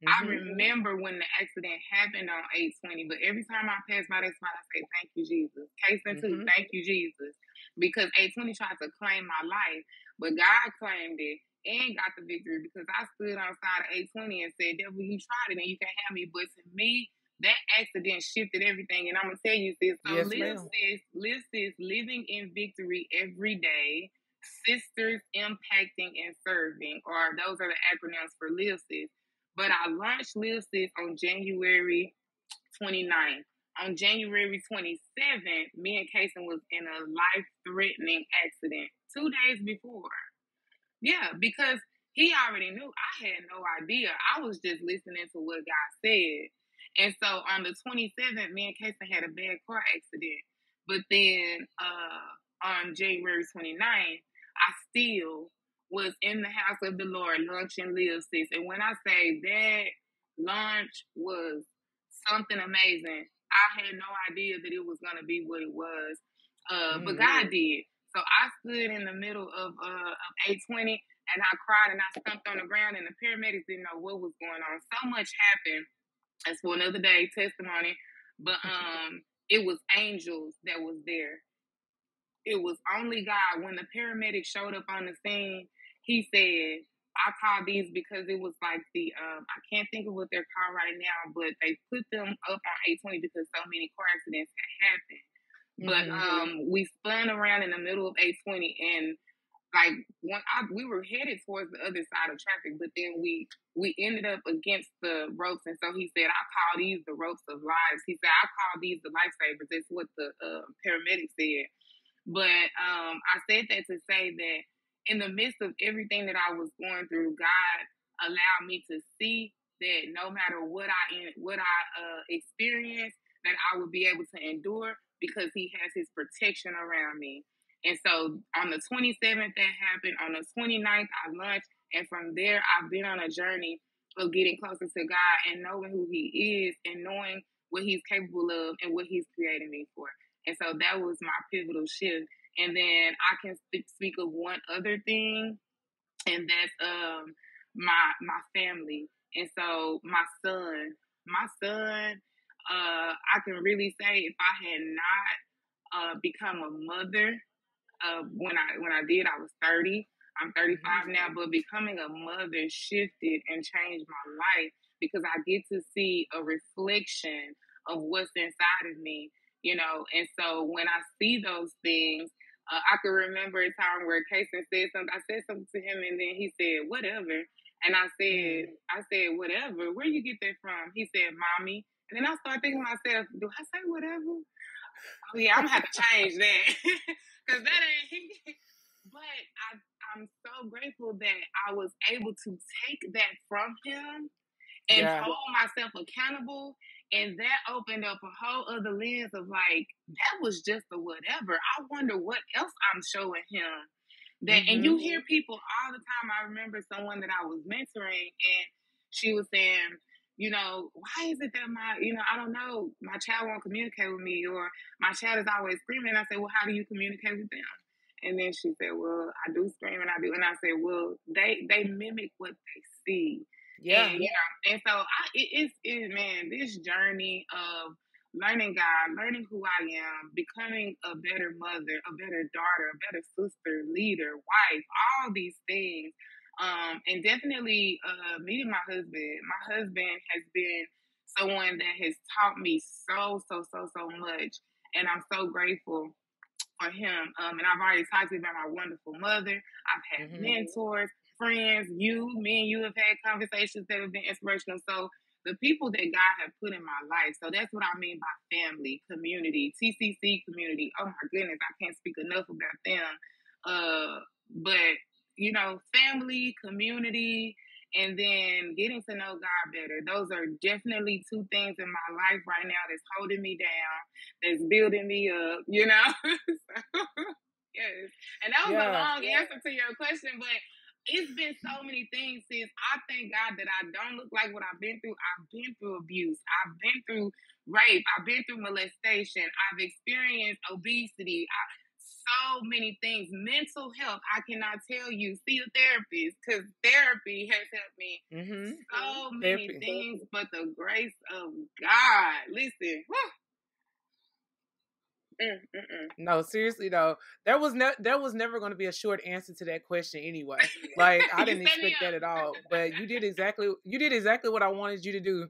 Mm-hmm. I remember when the accident happened on 820, but every time I pass by that spot, I say, Thank you, Jesus. Case mm-hmm. two, thank you, Jesus. Because 820 tried to claim my life, but God claimed it and got the victory because I stood outside of 820 and said, Devil, you tried it and you can't have me. But to me, that accident shifted everything. And I'm gonna tell you this. So yes, live this, live this, living in victory every day, sisters impacting and serving, or those are the acronyms for live sis. But I launched Live Sis on January 29th. On January 27th, me and Kason was in a life threatening accident two days before. Yeah, because he already knew. I had no idea. I was just listening to what God said. And so on the 27th, me and Kason had a bad car accident. But then uh, on January 29th, I still was in the house of the Lord, lunch and live sis. And when I say that lunch was something amazing, I had no idea that it was gonna be what it was. Uh, mm-hmm. but God did. So I stood in the middle of uh of 820 and I cried and I stumped on the ground and the paramedics didn't know what was going on. So much happened. That's for another day testimony. But [laughs] um it was angels that was there. It was only God. When the paramedics showed up on the scene, he said, I call these because it was like the um, I can't think of what they're called right now, but they put them up on 820 because so many car accidents had happened. But mm-hmm. um, we spun around in the middle of 820 and like when I, we were headed towards the other side of traffic, but then we we ended up against the ropes, and so he said, "I call these the ropes of lives." He said, "I call these the lifesavers." That's what the uh, paramedic said. But um, I said that to say that in the midst of everything that I was going through, God allowed me to see that no matter what I what I uh, experienced, that I would be able to endure because He has His protection around me. And so on the 27th, that happened. On the 29th, I launched, and from there, I've been on a journey of getting closer to God and knowing who He is and knowing what He's capable of and what He's created me for. And so that was my pivotal shift. And then I can speak of one other thing, and that's um my my family. And so my son, my son, uh, I can really say if I had not uh, become a mother uh, when I when I did, I was thirty. I'm 35 mm-hmm. now, but becoming a mother shifted and changed my life because I get to see a reflection of what's inside of me, you know. And so when I see those things, uh, I can remember a time where Kason said something. I said something to him, and then he said, "Whatever." And I said, mm. "I said whatever. Where you get that from?" He said, "Mommy." And then I started thinking to myself, "Do I say whatever?" Oh yeah, I'm gonna have to change that [laughs] because that ain't. [laughs] but I, I'm so grateful that I was able to take that from him and yeah. hold myself accountable and that opened up a whole other lens of like, that was just a whatever. I wonder what else I'm showing him. That mm-hmm. and you hear people all the time. I remember someone that I was mentoring and she was saying, you know, why is it that my, you know, I don't know, my child won't communicate with me or my child is always screaming. I said, well, how do you communicate with them? And then she said, well, I do scream and I do. And I said, well, they, they mimic what they see. Yeah. And, you know, and so I, it, it's, it, man, this journey of learning God, learning who I am, becoming a better mother, a better daughter, a better sister, leader, wife, all these things. Um, and definitely uh, meeting my husband. My husband has been someone that has taught me so, so, so, so much. And I'm so grateful for him. Um, and I've already talked about my wonderful mother. I've had mm-hmm. mentors, friends, you, me and you have had conversations that have been inspirational. So the people that God has put in my life. So that's what I mean by family, community, TCC community. Oh my goodness, I can't speak enough about them. Uh, but you know, family, community, and then getting to know God better. Those are definitely two things in my life right now that's holding me down, that's building me up, you know? [laughs] [laughs] yes. And that was yeah. a long answer to your question, but it's been so many things since I thank God that I don't look like what I've been through. I've been through abuse. I've been through rape. I've been through molestation. I've experienced obesity. I, so many things. Mental health, I cannot tell you. See a therapist because therapy has helped me. Mm-hmm. So many therapy. things, but the grace of God. Listen, no, seriously though, there was no, there was never going to be a short answer to that question anyway. [laughs] Like I didn't expect that at all. But you did exactly you did exactly what I wanted you to do.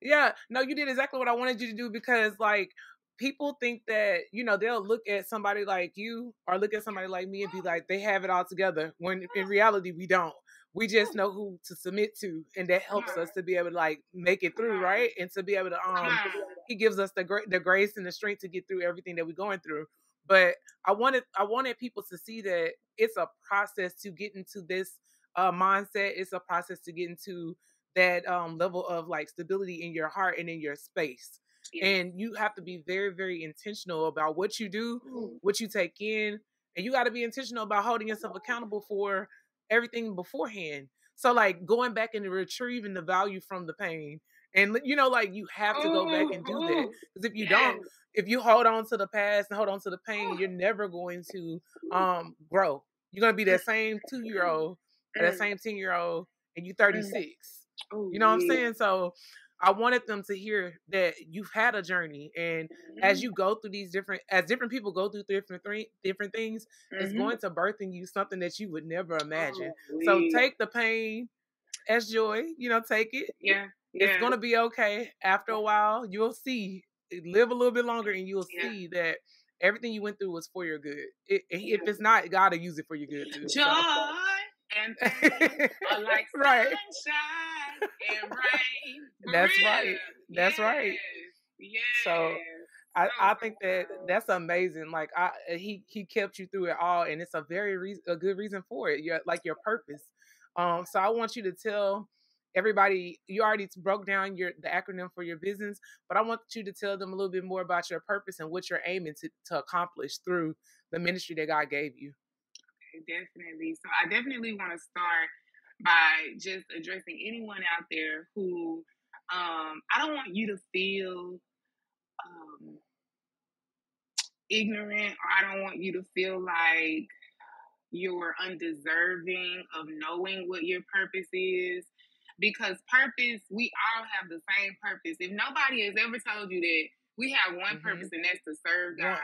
Yeah, no, you did exactly what I wanted you to do because like people think that you know they'll look at somebody like you or look at somebody like me and be like they have it all together when in reality we don't we just know who to submit to and that helps us to be able to like make it through right. and to be able to um he gives us the great the grace and the strength to get through everything that we're going through. But i wanted i wanted people to see that it's a process to get into this uh mindset. It's a process to get into that um level of like stability in your heart and in your space. Yeah. and you have to be very very intentional about what you do what you take in and you got to be intentional about holding yourself accountable for everything beforehand. So like going back and retrieving the value from the pain. And you know, like you have to go back and do that. Because if you don't, if you hold on to the past and hold on to the pain, you're never going to um grow. You're gonna be that same two year old that mm. same 10 year old and you mm. 36. You know what I'm saying? So I wanted them to hear that you've had a journey, and mm-hmm. as you go through these different, as different people go through different th- different things, mm-hmm. it's going to birth in you something that you would never imagine. Oh, so take the pain as joy. You know, take it. Yeah, yeah. it's gonna be okay. After a while, you'll see. Live a little bit longer, and you'll yeah. see that everything you went through was for your good. It, if it's not, God will use it for your good too. Joy so. and pain are like [laughs] right. sunshine and rain. That's right. That's yes. right. Yes. So I, I think that that's amazing. Like I, he he kept you through it all, and it's a very re- a good reason for it. You're like your purpose. Um, so I want you to tell everybody. You already broke down your the acronym for your business, but I want you to tell them a little bit more about your purpose and what you're aiming to to accomplish through the ministry that God gave you. Okay, definitely. So I definitely want to start by just addressing anyone out there who um, I don't want you to feel um, ignorant or I don't want you to feel like you're undeserving of knowing what your purpose is. Because purpose, we all have the same purpose. If nobody has ever told you that we have one mm-hmm. purpose and that's to serve God.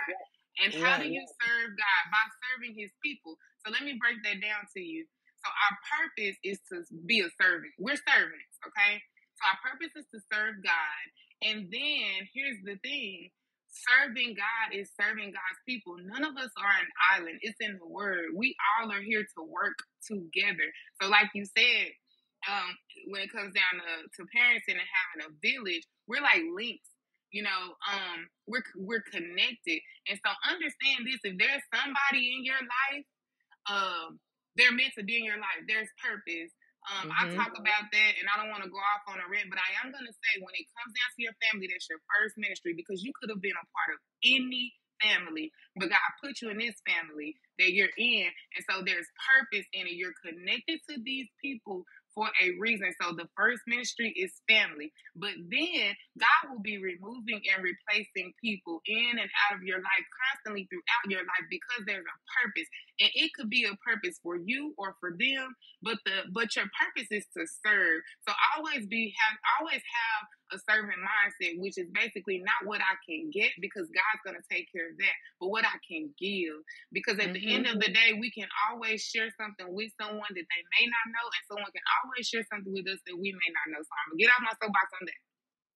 And how do you serve God? By serving his people. So let me break that down to you. So our purpose is to be a servant. We're servants, okay? So our purpose is to serve God. And then here's the thing serving God is serving God's people. None of us are an island. It's in the word. We all are here to work together. So, like you said, um, when it comes down to, to parenting and having a village, we're like links. You know, um, we're we're connected, and so understand this: if there's somebody in your life, um, they're meant to be in your life. There's purpose. Um, mm-hmm. I talk about that, and I don't want to go off on a rant, but I am going to say when it comes down to your family, that's your first ministry because you could have been a part of any family, but God put you in this family that you're in, and so there's purpose in it. You're connected to these people for a reason. So the first ministry is family. But then God will be removing and replacing people in and out of your life constantly throughout your life because there's a purpose. And it could be a purpose for you or for them, but the but your purpose is to serve. So always be have always have a servant mindset, which is basically not what I can get because God's going to take care of that, but what I can give. Because at mm-hmm. the end of the day, we can always share something with someone that they may not know, and someone can always share something with us that we may not know. So I'm going to get off my soapbox on that.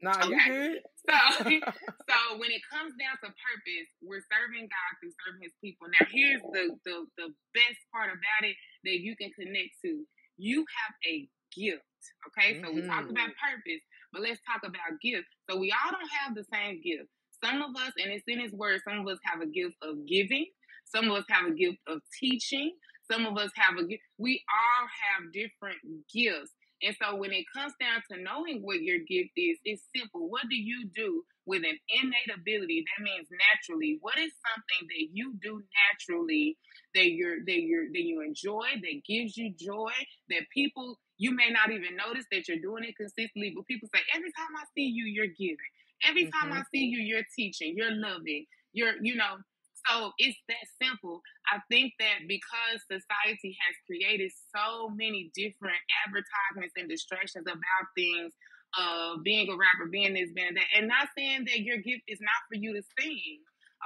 Nah, you Okay. good? [laughs] So, [laughs] so when it comes down to purpose, we're serving God through serving His people. Now, here's the the the best part about it that you can connect to. You have a gift. Okay, so we talked Mhm. about purpose, but let's talk about gift. So we all don't have the same gift. Some of us, and it's in His Word, some of us have a gift of giving. Some of us have a gift of teaching. Some of us have a gift. We all have different gifts. And so when it comes down to knowing what your gift is, it's simple. What do you do with an innate ability? That means naturally. What is something that you do naturally that you're that you're that you enjoy, that gives you joy, that people you may not even notice that you're doing it consistently, but people say, every time I see you, you're giving. Every time I mm-hmm. see you, you're teaching, you're loving, you're, you know, so it's that simple. I think that because society has created so many different advertisements and distractions about things, uh, being a rapper, being this, being that, and not saying that your gift is not for you to sing,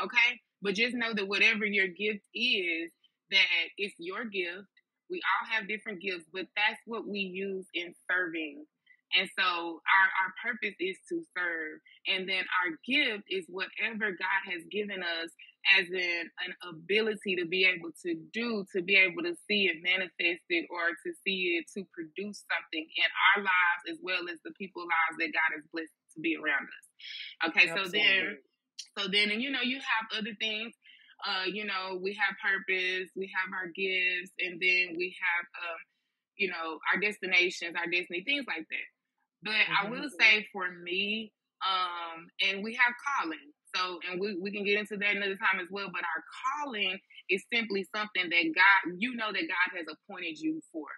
okay? But just know that whatever your gift is, that it's your gift. We all have different gifts, but that's what we use in serving. And so our, our purpose is to serve. And then our gift is whatever God has given us as an, an ability to be able to do, to be able to see it manifested or to see it to produce something in our lives as well as the people lives that God has blessed to be around us. Okay, so then so then and you know you have other things. Uh, you know, we have purpose, we have our gifts, and then we have um, you know, our destinations, our destiny, things like that. But I Mhm. will say for me, um, and we have calling. So, and we, we can get into that another time as well. But our calling is simply something that God, you know, that God has appointed you for.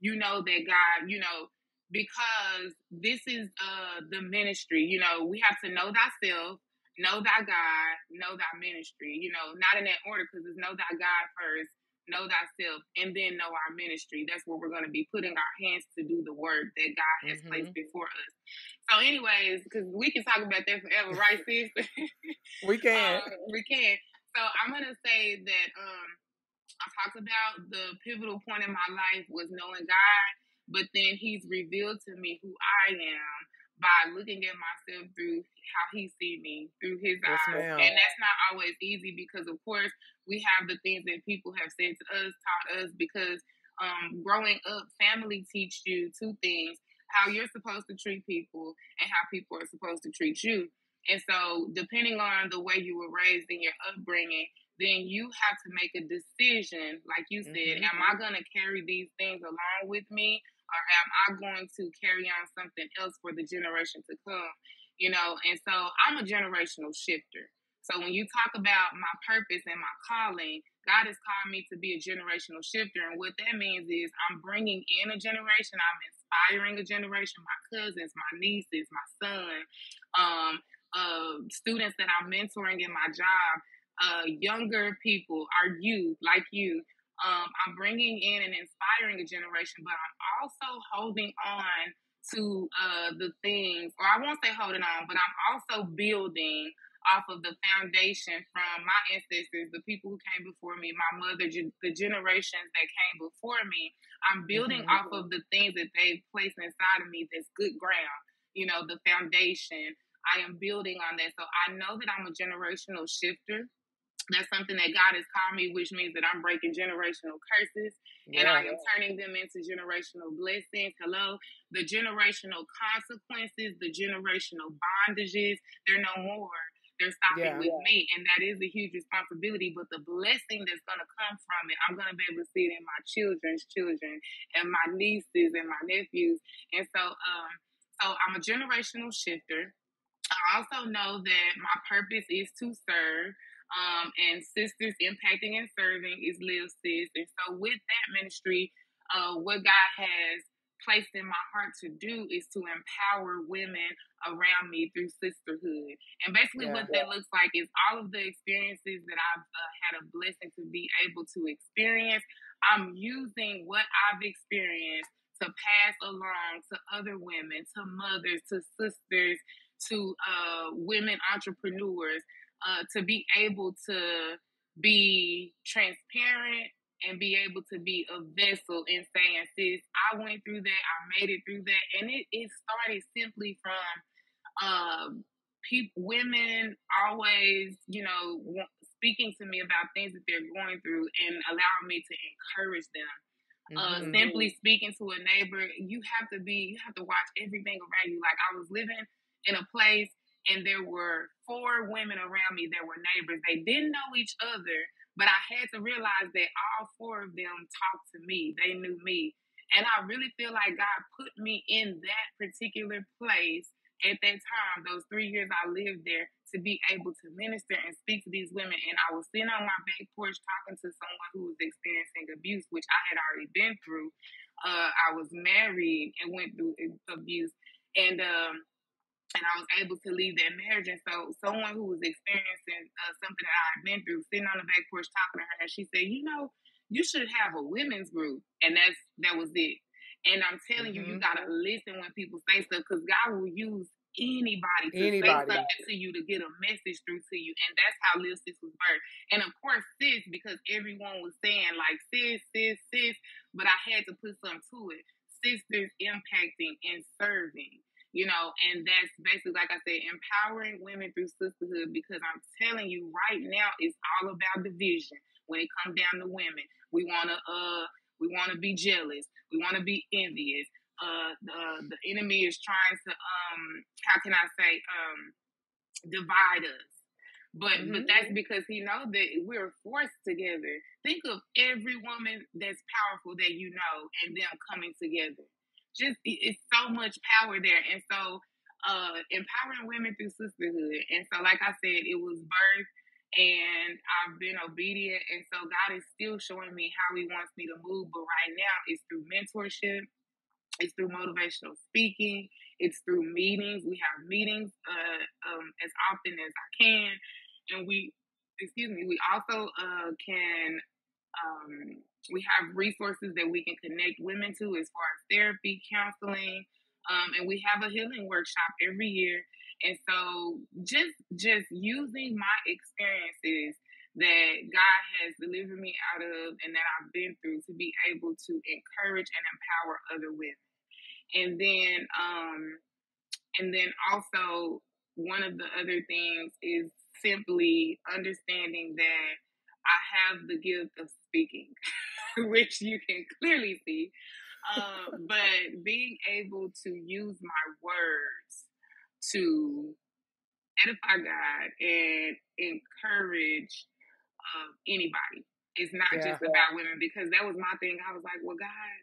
You know that God, you know, because this is uh the ministry. You know, we have to know thyself, know thy God, know thy ministry. You know, not in that order because it's know thy God first, know thyself, and then know our ministry. That's where we're going to be putting our hands to do the work that God has Mhm. placed before us. So, anyways, because we can talk about that forever, right, [laughs] sis? We [laughs] can. Um, we can. So I'm gonna say that um, I talked about the pivotal point in my life was knowing God, but then He's revealed to me who I am by looking at myself through how He see me through His Yes, eyes, ma'am. and that's not always easy because, of course, we have the things that people have said to us, taught us, because um, growing up, family teach you two things: how you're supposed to treat people and how people are supposed to treat you. And so, depending on the way you were raised in your upbringing, then you have to make a decision, like you said, Mhm. am I going to carry these things along with me, or am I going to carry on something else for the generation to come? You know, and so I'm a generational shifter. So when you talk about my purpose and my calling, God has called me to be a generational shifter. And what that means is I'm bringing in a generation, I'm inspiring a generation, my cousins, my nieces, my son, um, uh, students that I'm mentoring in my job, uh, younger people, our youth, like you. Um, I'm bringing in and inspiring a generation, but I'm also holding on to uh, the things, or I won't say holding on, but I'm also building off of the foundation from my ancestors, the people who came before me, my mother, the generations that came before me. I'm building Mhm. off of the things that they've placed inside of me that's good ground, you know, the foundation. I am building on that. So I know that I'm a generational shifter. That's something that God has called me, which means that I'm breaking generational curses and I am turning them into generational blessings. Hello. The generational consequences, the generational bondages, they're no more. They're stopping Yeah. with me. And that is a huge responsibility. But the blessing that's going to come from it, I'm going to be able to see it in my children's children and my nieces and my nephews. And so, um, so I'm a generational shifter. I also know that my purpose is to serve. Um, and sisters impacting and serving is Live Sis. And so with that ministry, uh, what God has placed in my heart to do is to empower women around me through sisterhood. And basically, Yeah. what that looks like is all of the experiences that I've uh, had a blessing to be able to experience. I'm using what I've experienced to pass along to other women, to mothers, to sisters, to uh, women entrepreneurs, uh, to be able to be transparent and be able to be a vessel in saying, sis, I went through that, I made it through that. And it, it started simply from um, people, women always, you know, speaking to me about things that they're going through and allowing me to encourage them. Uh, mm-hmm. simply speaking to a neighbor, you have to be, you have to watch everything around you. Like I was living in a place and there were four women around me that were neighbors. They didn't know each other, but I had to realize that all four of them talked to me. They knew me. And I really feel like God put me in that particular place at that time, those three years I lived there, to be able to minister and speak to these women. And I was sitting on my back porch talking to someone who was experiencing abuse, which I had already been through. Uh, I was married and went through abuse. And, um, and I was able to leave that marriage. And so, someone who was experiencing uh, something that I had been through, sitting on the back porch talking to her, and she said, "You know, you should have a women's group." And that's that was it. And I'm telling mm-hmm. you, you mm-hmm. gotta listen when people say stuff because God will use anybody to anybody. say something to you to get a message through to you. And that's how Live Sis was birthed. And of course, sis, because everyone was saying like sis, sis, sis, but I had to put something to it. Sisters impacting and serving. You know, and that's basically like I said, empowering women through sisterhood because I'm telling you right now it's all about division when it comes down to women. We wanna uh we want to be jealous. We want to be envious. Uh, the the enemy is trying to um, how can I say um, divide us. But mm-hmm. but that's because he know that we're forced together. Think of every woman that's powerful that you know, and them coming together. Just it's so much power there, and so uh, empowering women through sisterhood. And so, like I said, it was birth and I've been obedient. And so God is still showing me how He wants me to move. But right now, it's through mentorship, it's through motivational speaking, it's through meetings. We have meetings uh, um, as often as I can, and we, excuse me, we also uh, can. Um, we have resources that we can connect women to as far as therapy, counseling, um, and we have a healing workshop every year and so just just using my experiences that God has delivered me out of and that I've been through to be able to encourage and empower other women. And then um and then also one of the other things is simply understanding that I have the gift of speaking, [laughs] which you can clearly see. Uh, [laughs] but being able to use my words to edify God and encourage uh, anybody. It's not yeah. just about women because that was my thing. I was like, well, God,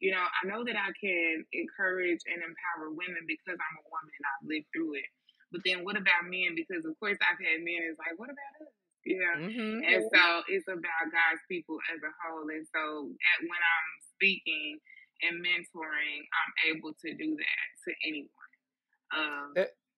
you know, I know that I can encourage and empower women because I'm a woman and I've lived through it. But then what about men? Because of course I've had men It's like, what about us? You know? Mm-hmm. And so it's about God's people as a whole. And so at, when I'm speaking and mentoring, I'm able to do that to anyone. Um,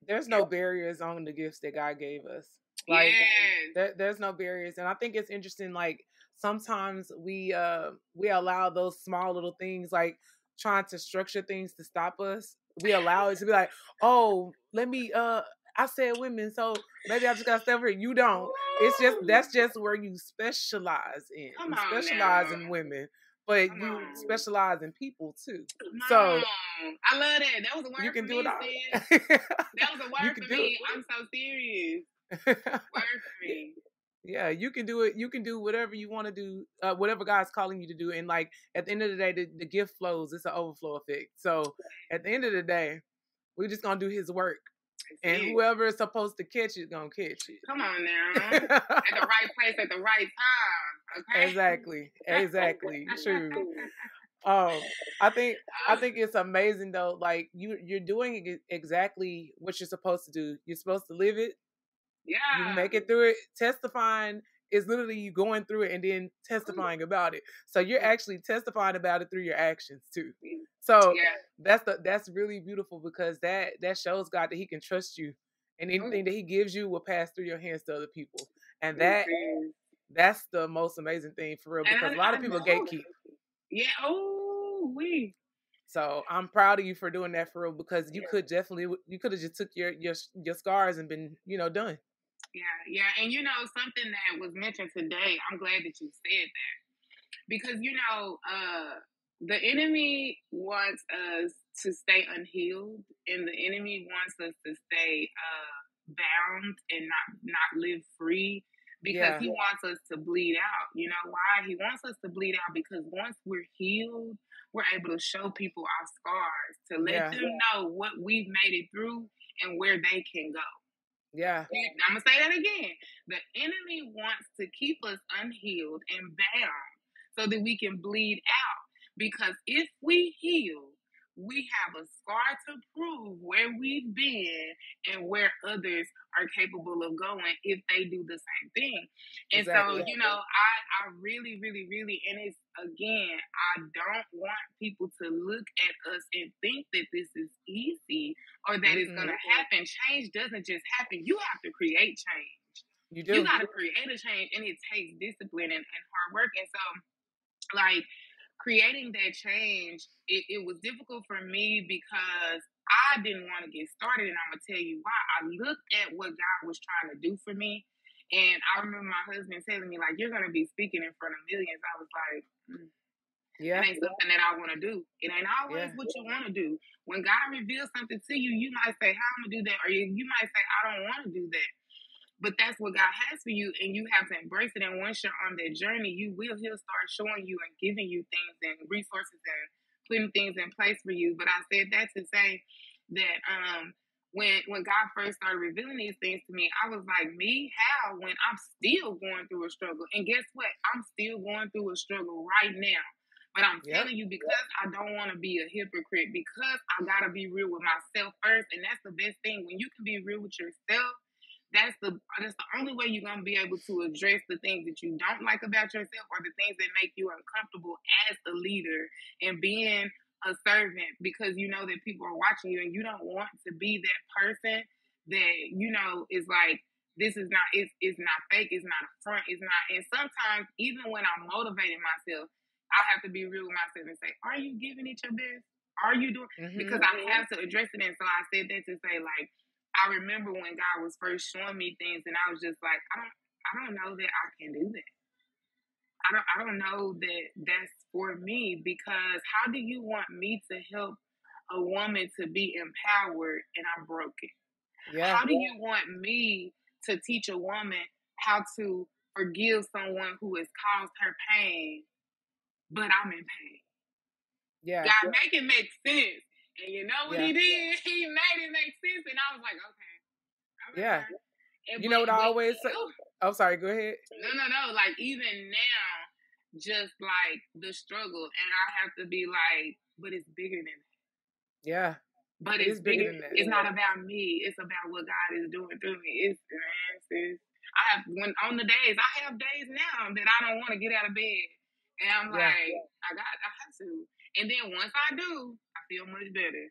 there's no barriers on the gifts that God gave us. Like yes. there, there's no barriers, and I think it's interesting. Like sometimes we uh we allow those small little things, like trying to structure things to stop us. We allow it to be like, oh, let me uh I said women, so maybe I just got stuff here. You don't. It's just that's just where you specialize in. Come you specialize in women but Come you on. specialize in people too. Come so on. I love that. That was a word you can do me. It all. [laughs] that was a word for me. It. I'm so serious. word for [laughs] me. Yeah, you can do it. You can do whatever you want to do, uh, whatever God's calling you to do. And like at the end of the day, the, the gift flows. It's an overflow effect. So at the end of the day, we're just gonna do His work and whoever is supposed to catch it gonna catch it. Come on now, [laughs] at the right place at the right time. Okay. Exactly. Exactly. True. Um, I think I think it's amazing though. Like you, you're doing exactly what you're supposed to do. You're supposed to live it. Yeah. You make it through it, testifying is literally you going through it and then testifying about it. So you're actually testifying about it through your actions too. So yeah. that's the that's really beautiful because that that shows God that He can trust you, and anything that He gives you will pass through your hands to other people, and that that's the most amazing thing for real because a lot of people gatekeep. Yeah. Oh, we. So I'm proud of you for doing that for real because you yeah. could definitely you could have just took your your your scars and been you know done. Yeah, yeah. And you know, something that was mentioned today, I'm glad that you said that. Because, you know, uh, the enemy wants us to stay unhealed, and the enemy wants us to stay uh, bound and not not live free because Yeah. he wants us to bleed out. You know why? He wants us to bleed out because once we're healed, we're able to show people our scars to let Yeah. them know what we've made it through and where they can go. Yeah. I'm gonna say that again. The enemy wants to keep us unhealed and bound so that we can bleed out. Because if we heal, we have a scar to prove where we've been and where others are capable of going if they do the same thing. And Exactly. so, you know, I, I really, really, really, and it's again, I don't want people to look at us and think that this is easy or that it's Mm-mm. going to happen. Change doesn't just happen. You have to create change. You do. You got to create a change, and it takes discipline and, and hard work. And so, like, creating that change, it, it was difficult for me because I didn't want to get started. And I'm going to tell you why. I looked at what God was trying to do for me. And I remember my husband telling me, like, you're going to be speaking in front of millions. I was like, mm, yeah. it ain't something that I want to do. It ain't always Yeah. what you want to do. When God reveals something to you, you might say, How I'm going to do that? Or you, you might say, I don't want to do that. But that's what God has for you, and you have to embrace it. And once you're on that journey, you will, He'll start showing you and giving you things and resources and putting things in place for you. But I said that to say that um, when when God first started revealing these things to me, I was like, me, how? When I'm still going through a struggle. And guess what? I'm still going through a struggle right now. But I'm Yep. telling you, because I don't want to be a hypocrite, because I gotta be real with myself first, and that's the best thing. When you can be real with yourself, that's the that's the only way you're gonna be able to address the things that you don't like about yourself or the things that make you uncomfortable as a leader and being a servant because you know that people are watching you and you don't want to be that person that you know is like this is not it's, it's not fake it's not a front it's not and sometimes even when i'm motivating myself i have to be real with myself and say are you giving it your best are you doing Mhm. because I have to address it. And so I said that to say, like, I remember when God was first showing me things, and I was just like, I don't, I don't know that I can do that. I don't, I don't know that that's for me because how do you want me to help a woman to be empowered and I'm broken? yeah. How do you want me to teach a woman how to forgive someone who has caused her pain, but I'm in pain? Yeah. God make it make sense. And you know what Yeah. he did? [laughs] He made it make sense. And I was like, okay. Yeah. And You know what I always say- still- Oh, sorry. Go ahead. No, no, no. Like even now, just like the struggle, and I have to be like, but it's bigger than that. Yeah. But It it's bigger bigger. than that. It's not about me. It's about what God is doing through me. It's sis. I have when on the days I have days now that I don't want to get out of bed, and I'm Yeah. like, I got, I have to. And then once I do, I feel much better.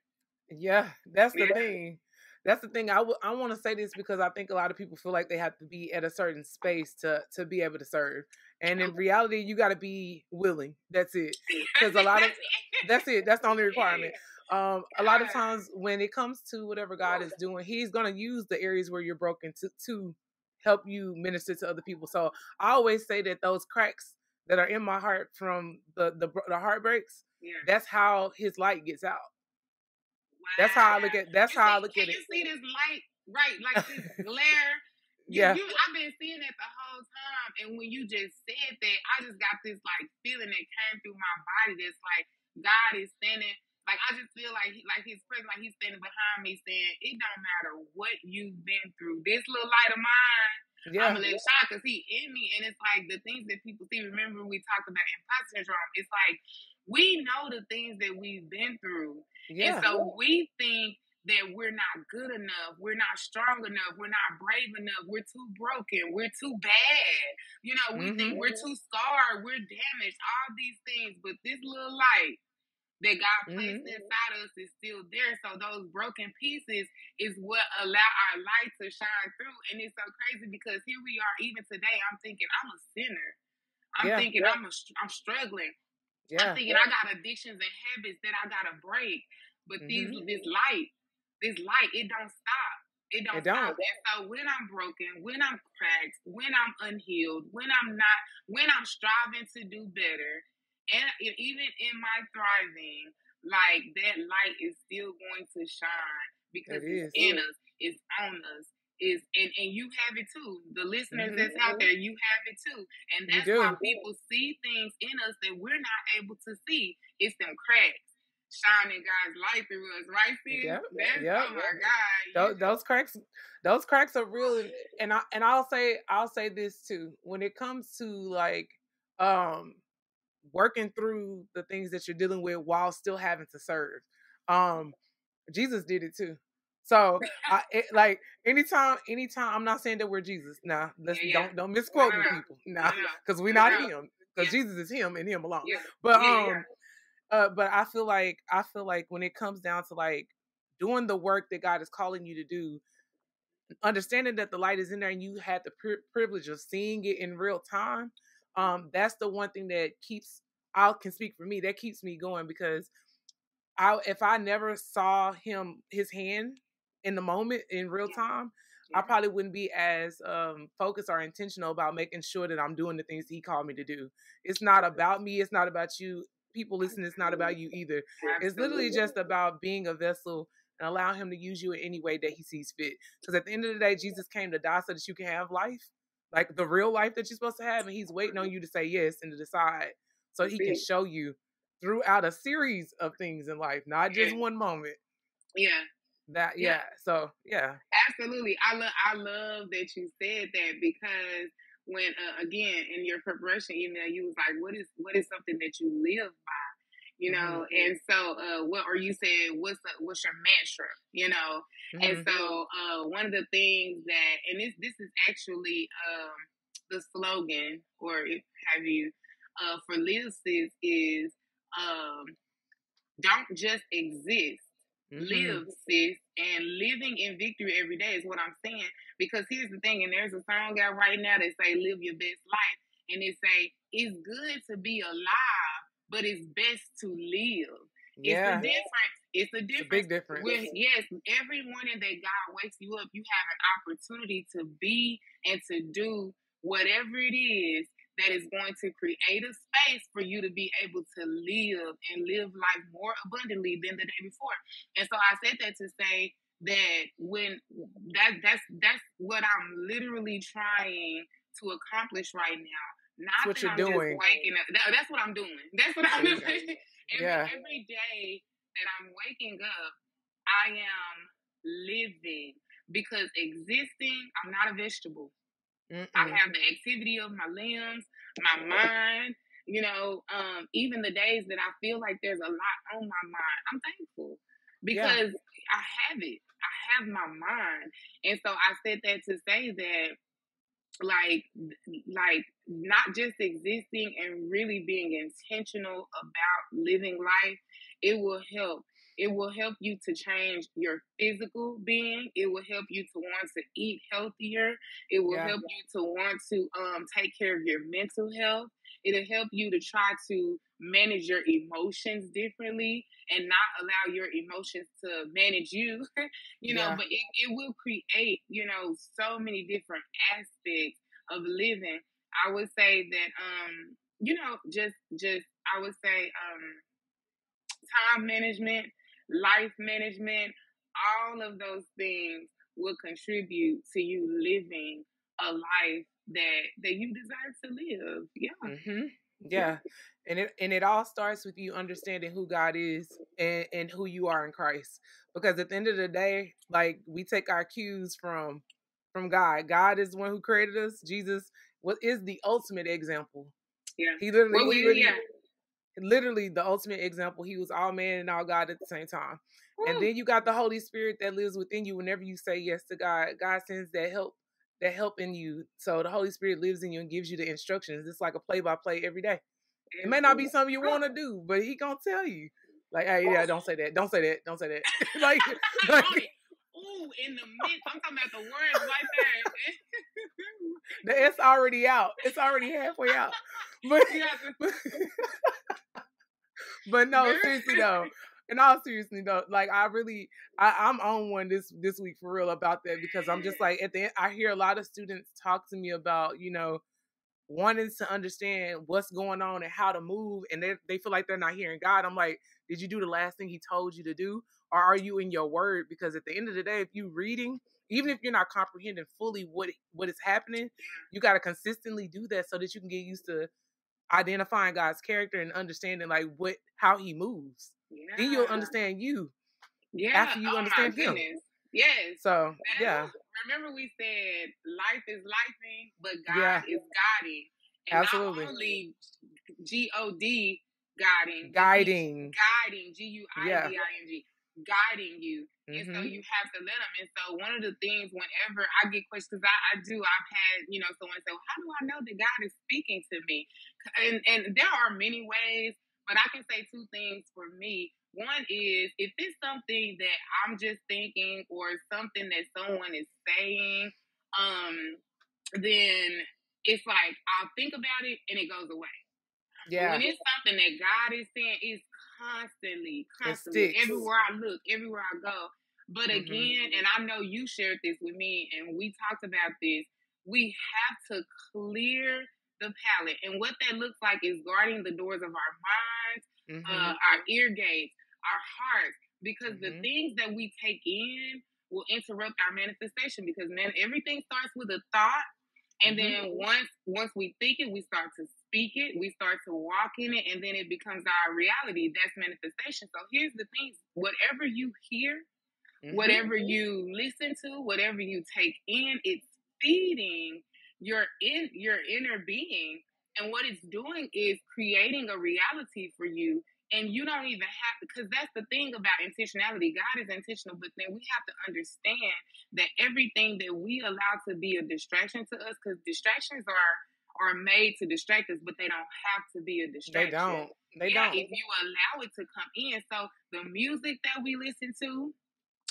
Yeah, that's the Yeah. thing. That's the thing. I w- I want to say this because I think a lot of people feel like they have to be at a certain space to to be able to serve, and in reality, you got to be willing. That's it. [laughs] 'Cause a lot of- That's it. That's the only [laughs] requirement. Um, a lot of times when it comes to whatever God is doing, He's gonna use the areas where you're broken to to help you minister to other people. So I always say that those cracks that are in my heart from the the, the heartbreaks, yeah. that's how His light gets out. That's how I look at. That's You how I look at it. You see this light, right? Like this [laughs] glare. You, Yeah. you, I've been seeing it the whole time, and when you just said that, I just got this like feeling that came through my body. That's like God is standing. Like I just feel like he, like His presence, like He's standing behind me, saying, "It don't matter what you've been through. This little light of mine, Yeah. I'm let it shine because He in me." And it's like the things that people see. Remember, we talked about imposter syndrome. It's like we know the things that we've been through, Yeah. and so we think that we're not good enough, we're not strong enough, we're not brave enough, we're too broken, we're too bad. You know, we think Mhm. we're too scarred, we're damaged, all these things. But this little light that God placed Mhm. inside us is still there. So those broken pieces is what allow our light to shine through. And it's so crazy because here we are, even today. I'm thinking I'm a sinner. I'm Yeah. thinking I'm a, I'm struggling. Yeah. I'm thinking I got addictions and habits that I gotta break. But these Mhm. this light, this light, it don't stop. It don't It don't. stop. And so when I'm broken, when I'm cracked, when I'm unhealed, when I'm not, when I'm striving to do better, and even in my thriving, like that light is still going to shine because It it's in us, it's on us. Is and, and you have it too. The listeners Mhm. that's out there, you have it too. And that's why people see things in us that we're not able to see. It's them cracks shining God's light through us, right? Sis? Yep, That's yep. oh my God. those, those cracks those cracks are real and I and I'll say I'll say this too when it comes to like um working through the things that you're dealing with while still having to serve um Jesus did it too so [laughs] I it, like anytime anytime I'm not saying that we're Jesus now let's Yeah, yeah. don't don't misquote No, me no, no. people nah because we're No, not him because Yeah. Jesus is him and him alone but um uh but I feel like I feel like when it comes down to like doing the work that God is calling you to do understanding that the light is in there and you had the pri- privilege of seeing it in real time um that's the one thing that keeps i can speak for me that keeps me going because i if i never saw him his hand in the moment in real Yeah. time Yeah. i probably wouldn't be as um focused or intentional about making sure that i'm doing the things he called me to do it's not about me it's not about you people listening it's not about you either it's literally just about being a vessel and allow him to use you in any way that he sees fit. Because at the end of the day, Jesus came to die so that you can have life, like the real life that you're supposed to have, and he's waiting on you to say yes and to decide so he can show you throughout a series of things in life, not just one moment. Yeah. That Yeah. yeah. So yeah. Absolutely. I love I love that you said that because when uh, again in your preparation email you was like what is what is something that you live by you know and so uh what or you said what's the, what's your mantra you know and Mhm. so uh one of the things that and this this is actually um the slogan or if have you uh for Live Sis um don't just exist Mhm. live, sis, and living in victory every day is what I'm saying. Because here's the thing, and there's a song out right now that say "Live your best life," and it say it's good to be alive, but it's best to live. Yeah. It's a difference. It's a It's a difference. big difference. With, yes, every morning that God wakes you up, you have an opportunity to be and to do whatever it is that is going to create a space for you to be able to live and live life more abundantly than the day before. And so I said that to say that when that that's that's what I'm literally trying to accomplish right now. Not That's what that you're I'm doing. just waking up. That- that's what I'm doing. [laughs] That's what I'm doing. [laughs] every, Yeah. every day that I'm waking up, I am living because existing, I'm not a vegetable. I Mm-mm. have the activity of my limbs, my mind. You know, um, even the days that I feel like there's a lot on my mind, I'm thankful Yeah. because I have it. I have my mind, and so I said that to say that, like, like not just existing and really being intentional about living life, it will help. It will help you to change your physical being. It will help you to want to eat healthier. It will Yeah. help you to want to um, take care of your mental health. It'll help you to try to manage your emotions differently and not allow your emotions to manage you. [laughs] you know, Yeah. but it, it will create, you know, so many different aspects of living. I would say that um, you know, just just I would say um time management, life management, all of those things will contribute to you living a life that that you desire to live. Yeah. hmm Yeah. And it and it all starts with you understanding who God is and, and who you are in Christ. Because at the end of the day, like we take our cues from from God. God is the one who created us. Jesus what is the ultimate example. Yeah. He literally, Well, he literally, yeah. Literally the ultimate example. He was all man and all God at the same time. And then you got the Holy Spirit that lives within you whenever you say yes to God. God sends that help, that help in you. So the Holy Spirit lives in you and gives you the instructions. It's like a play by play every day. It may not be something you want to do, but he gonna tell you. Like, hey, yeah, don't say that. Don't say that. Don't say that. [laughs] [laughs] like, like Ooh, in the midst. I'm talking about the words right there. [laughs] it's already out. It's already halfway out. But to- but no, seriously [laughs] though. In all seriousness though, like I really, I, I'm on one this this week for real about that because I'm just like at the end, I hear a lot of students talk to me about you know wanting to understand what's going on and how to move, and they they feel like they're not hearing God. I'm like, did you do the last thing He told you to do, or are you in your word? Because at the end of the day, if you reading, even if you're not comprehending fully what what is happening, you got to consistently do that so that you can get used to identifying God's character and understanding like what how He moves. Yeah. Then you'll understand you Yeah. after you oh understand him. Yes. So That- yeah, Remember we said life is lifing, but God Yeah. is guiding. And Absolutely. not only G O D guiding, guiding. guiding, G U I. D I N G, guiding you. And so Mhm. you have to let them. And so one of the things, whenever I get questions, I, I do. I've had, you know, someone say, well, "How do I know that God is speaking to me?" And and there are many ways, but I can say two things for me. One is if it's something that I'm just thinking, or something that someone is saying, um, then it's like I'll think about it and it goes away. Yeah. When it's something that God is saying, it's constantly, constantly, everywhere I look, everywhere I go. But Mhm. again, and I know you shared this with me, and we talked about this. We have to clear the palate, and what that looks like is guarding the doors of our minds, Mhm. uh, our ear gates, our hearts, because the Mhm. things that we take in will interrupt our manifestation. Because man, everything starts with a thought, and Mhm. then once once we think it, we start to speak it, we start to walk in it, and then it becomes our reality. That's manifestation. So here's the thing: whatever you hear, Mhm. whatever you listen to, whatever you take in, it's feeding your in your inner being. And what it's doing is creating a reality for you. And you don't even have to, because that's the thing about intentionality. God is intentional, but then we have to understand that everything that we allow to be a distraction to us, because distractions are are made to distract us, but they don't have to be a distraction. They don't. They yeah, don't. if you allow it to come in. So the music that we listen to,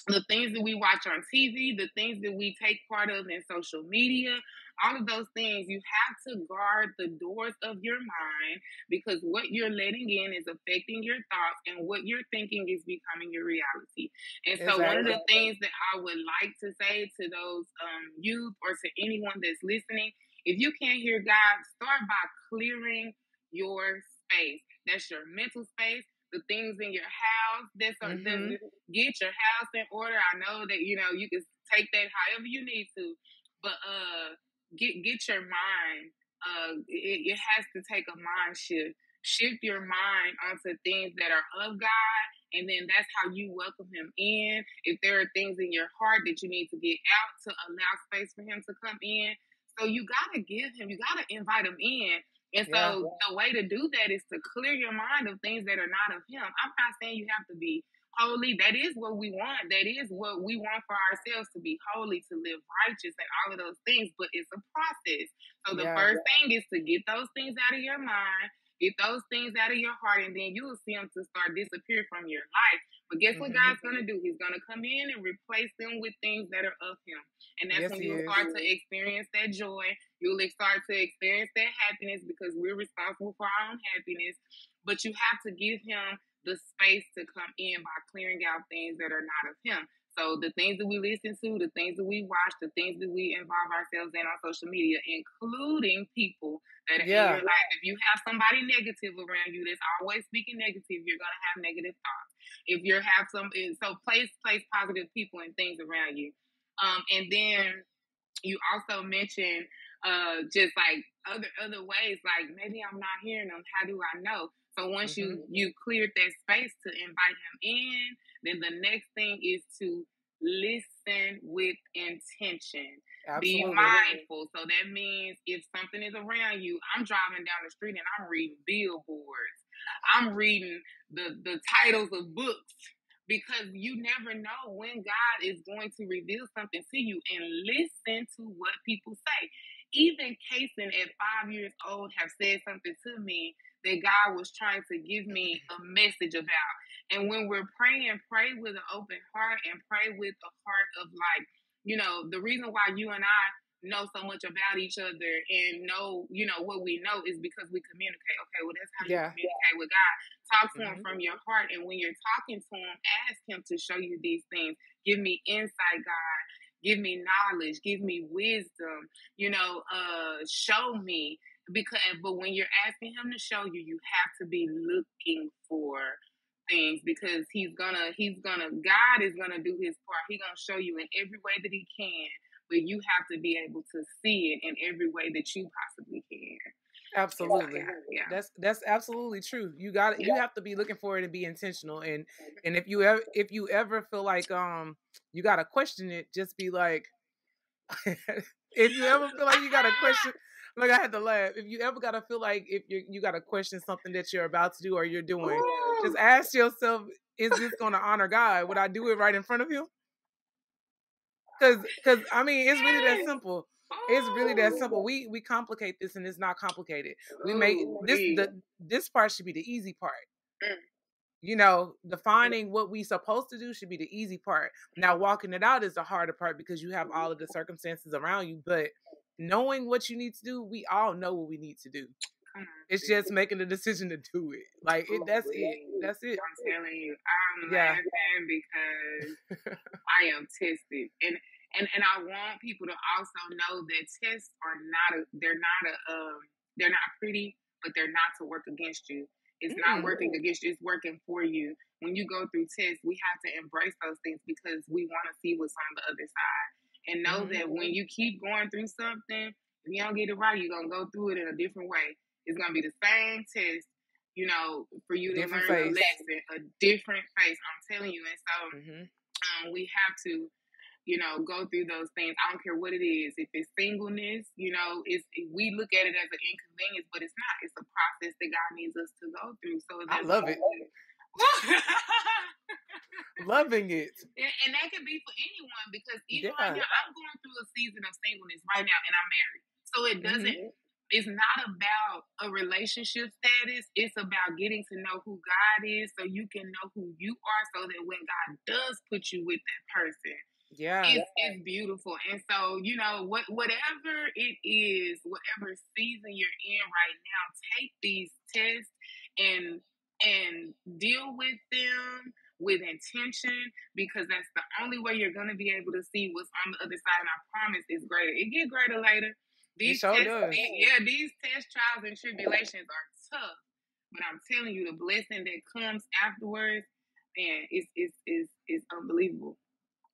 the things that we watch on TV, the things that we take part of in social media, all of those things, you have to guard the doors of your mind because what you're letting in is affecting your thoughts and what you're thinking is becoming your reality. And so one of the things that I would like to say to those um, youth or to anyone that's listening, if you can't hear God, start by clearing your space. That's your mental space. The things in your house. That's, Mhm. that's get your house in order. I know that you know you can take that however you need to, but uh, get get your mind. Uh, it, it has to take a mind shift. Shift your mind onto things that are of God, and then that's how you welcome Him in. If there are things in your heart that you need to get out to allow space for Him to come in, so you gotta give Him. You gotta invite Him in. And so Yeah. the way to do that is to clear your mind of things that are not of Him. I'm not saying you have to be holy. That is what we want. That is what we want for ourselves to be holy, to live righteous, and all of those things. But it's a process. So the Yeah. first thing is to get those things out of your mind, get those things out of your heart, and then you will see them to start disappear from your life. But guess what Mhm. God's going to do? He's going to come in and replace them with things that are of Him. And that's Yes, when you'll start to experience that joy. You'll start to experience that happiness because we're responsible for our own happiness. But you have to give Him the space to come in by clearing out things that are not of Him. So the things that we listen to, the things that we watch, the things that we involve ourselves in on social media, including people that are Yeah. in your life. If you have somebody negative around you that's always speaking negative, you're gonna have negative thoughts. If you have some, eh, so place place positive people and things around you. Um, and then you also mentioned uh, just like other other ways, like maybe I'm not hearing them. How do I know? So once you you cleared that space to invite him in, then the next thing is to listen with intention. Be mindful. So that means if something is around you, I'm driving down the street and I'm reading billboards. I'm reading the the titles of books because you never know when God is going to reveal something to you and listen to what people say. Even Kason at five years old have said something to me that God was trying to give me a message about. And when we're praying, pray with an open heart and pray with a heart of like, you know, the reason why you and I know so much about each other and know, you know, what we know is because we communicate. Okay, well, that's how Yeah. you communicate with God. Talk to Him Mhm. from your heart. And when you're talking to Him, ask Him to show you these things. Give me insight, God. Give me knowledge. Give me wisdom. You know, uh, show me. because but when you're asking him to show you, you have to be looking for things because he's gonna he's gonna God is gonna do his part. He's gonna show you in every way that he can, but you have to be able to see it in every way that you possibly can. Absolutely. Yeah, yeah. That's that's absolutely true. You got you have to be looking for it and be intentional. And and if you ever if you ever feel like um you gotta question it, just be like [laughs] if you ever feel like you gotta question [laughs] like I had to laugh. If you ever gotta feel like if you you gotta question something that you're about to do or you're doing, just ask yourself, is this gonna honor God? Would I do it right in front of him? Cause cause I mean it's really that simple. It's really that simple. We we complicate this and it's not complicated. We make this the this part should be the easy part. Mm. You know, defining what we supposed to do should be the easy part. Now walking it out is the harder part because you have all of the circumstances around you. But knowing what you need to do, we all know what we need to do. On, It's just making the decision to do it. Like it, that's it. That's it. I'm telling you, I'm Yeah. laughing because I am tested, and and and I want people to also know that tests are not a they're not a um they're not pretty, but they're not to work against you. It's not Mm. working against you; it's working for you. When you go through tests, we have to embrace those things because we want to see what's on the other side, and know Mhm. that when you keep going through something, if you don't get it right, you're gonna go through it in a different way. It's gonna be the same test, you know, for you to Different learn face. lesson, a different face. I'm telling you, and so hmm um, we have to, you know, go through those things. I don't care what it is. If it's singleness, you know, it's we look at it as an inconvenience, but it's not. It's a process that God needs us to go through. So I love it. [laughs] Loving it. and, and that can be for anyone because even Yeah. right now, I'm going through a season of singleness right now, and I'm married. So it Mm-hmm. It's not about a relationship status. It's about getting to know who God is, so you can know who you are, so that when God does put you with that person, Yeah. it's, it's beautiful. And so, you know, what whatever it is, whatever season you're in right now, take these tests and and deal with them with intention because that's the only way you're gonna be able to see what's on the other side. And I promise it's greater. It get greater later. These sure tests, does. these- yeah, these test trials and tribulations are tough. But I'm telling you, the blessing that comes afterwards, man, it's it's it's, it's unbelievable.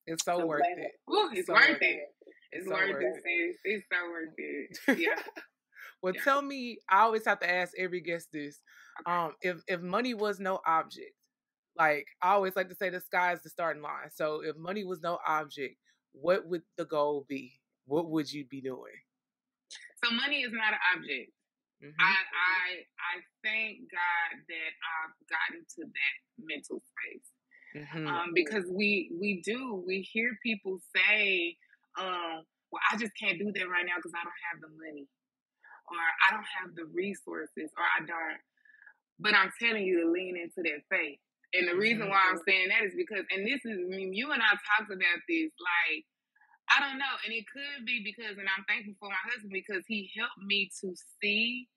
It's so So worth it. Ooh, it's So worth worth it. It's so worth worth it, sis. It's so worth it. Yeah. [laughs] well, Yeah. tell me. I always have to ask every guest this: Okay. um, if if money was no object, like I always like to say, the sky is the starting line. So if money was no object, what would the goal be? What would you be doing? So money is not an object. Mhm. I I I thank God that I've gotten to that mental space. Mhm. Um, because we we do we hear people say, um, well, I just can't do that right now because I don't have the money, or I don't have the resources, or I don't. But I'm telling you to lean into that faith. And the reason Mhm. why I'm saying that is because, and this is, I mean, you and I talked about this, like, I don't know, and it could be because, and I'm thankful for my husband because he helped me to see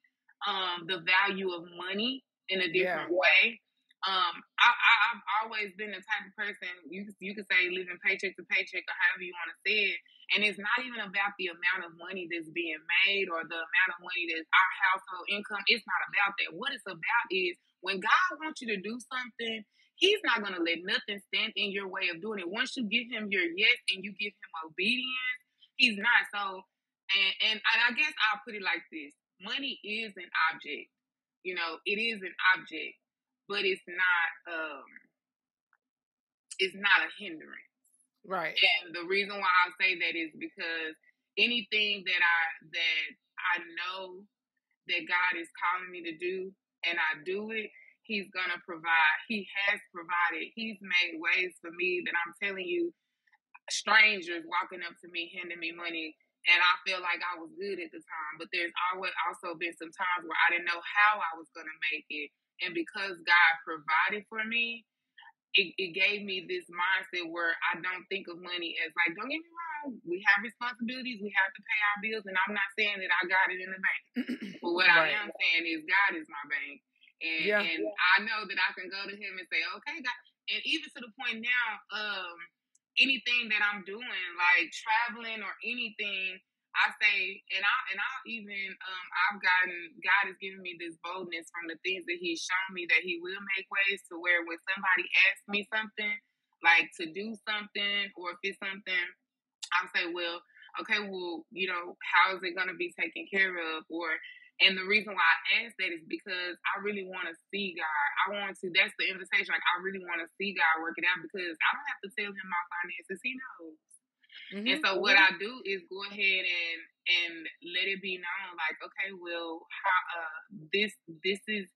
um, the value of money in a different way. Um, I, I, I've always been the type of person you you could say living paycheck to paycheck or however you want to say it, and it's not even about the amount of money that's being made or the amount of money that's our household income. It's not about that. What it's about is when God wants you to do something, He's not going to let nothing stand in your way of doing it. Once you give Him your yes and you give Him obedience, He's not. So, and and, and I guess I'll put it like this: money is an object. You know, it is an object but it's not um it's not a hindrance. Right. And the reason why I say that is because anything that I that I know that God is calling me to do and I do it, he's gonna provide. He has provided. He's made ways for me that I'm telling you, strangers walking up to me, handing me money, and I feel like I was good at the time. But there's always also been some times where I didn't know how I was gonna make it. And because God provided for me, it, it gave me this mindset where I don't think of money as like, don't get me wrong, we have responsibilities, we have to pay our bills, and I'm not saying that I got it in the bank. but what Right. I am saying is God is my bank. And Yeah. and I know that I can go to him and say, Okay, God and even to the point now, um, anything that I'm doing, like traveling or anything, I say, and I and I even um, I've gotten God has given me this boldness from the things that He's shown me that He will make ways to where when somebody asks me something, like to do something or if it's something, I'll say, well, okay, well, you know, how is it going to be taken care of? Or and the reason why I ask that is because I really want to see God. I want to. That's the invitation. Like I really want to see God work it out because I don't have to tell Him my finances. He knows. Mm-hmm. And so what I do is go ahead and and let it be known, like, okay, well, how, uh, this this is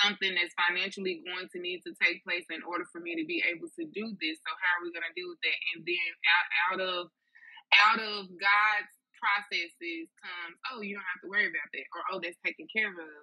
something that's financially going to need to take place in order for me to be able to do this. So how are we going to deal with that? And then out out of out of God's processes comes, oh, you don't have to worry about that, or oh, that's taken care of.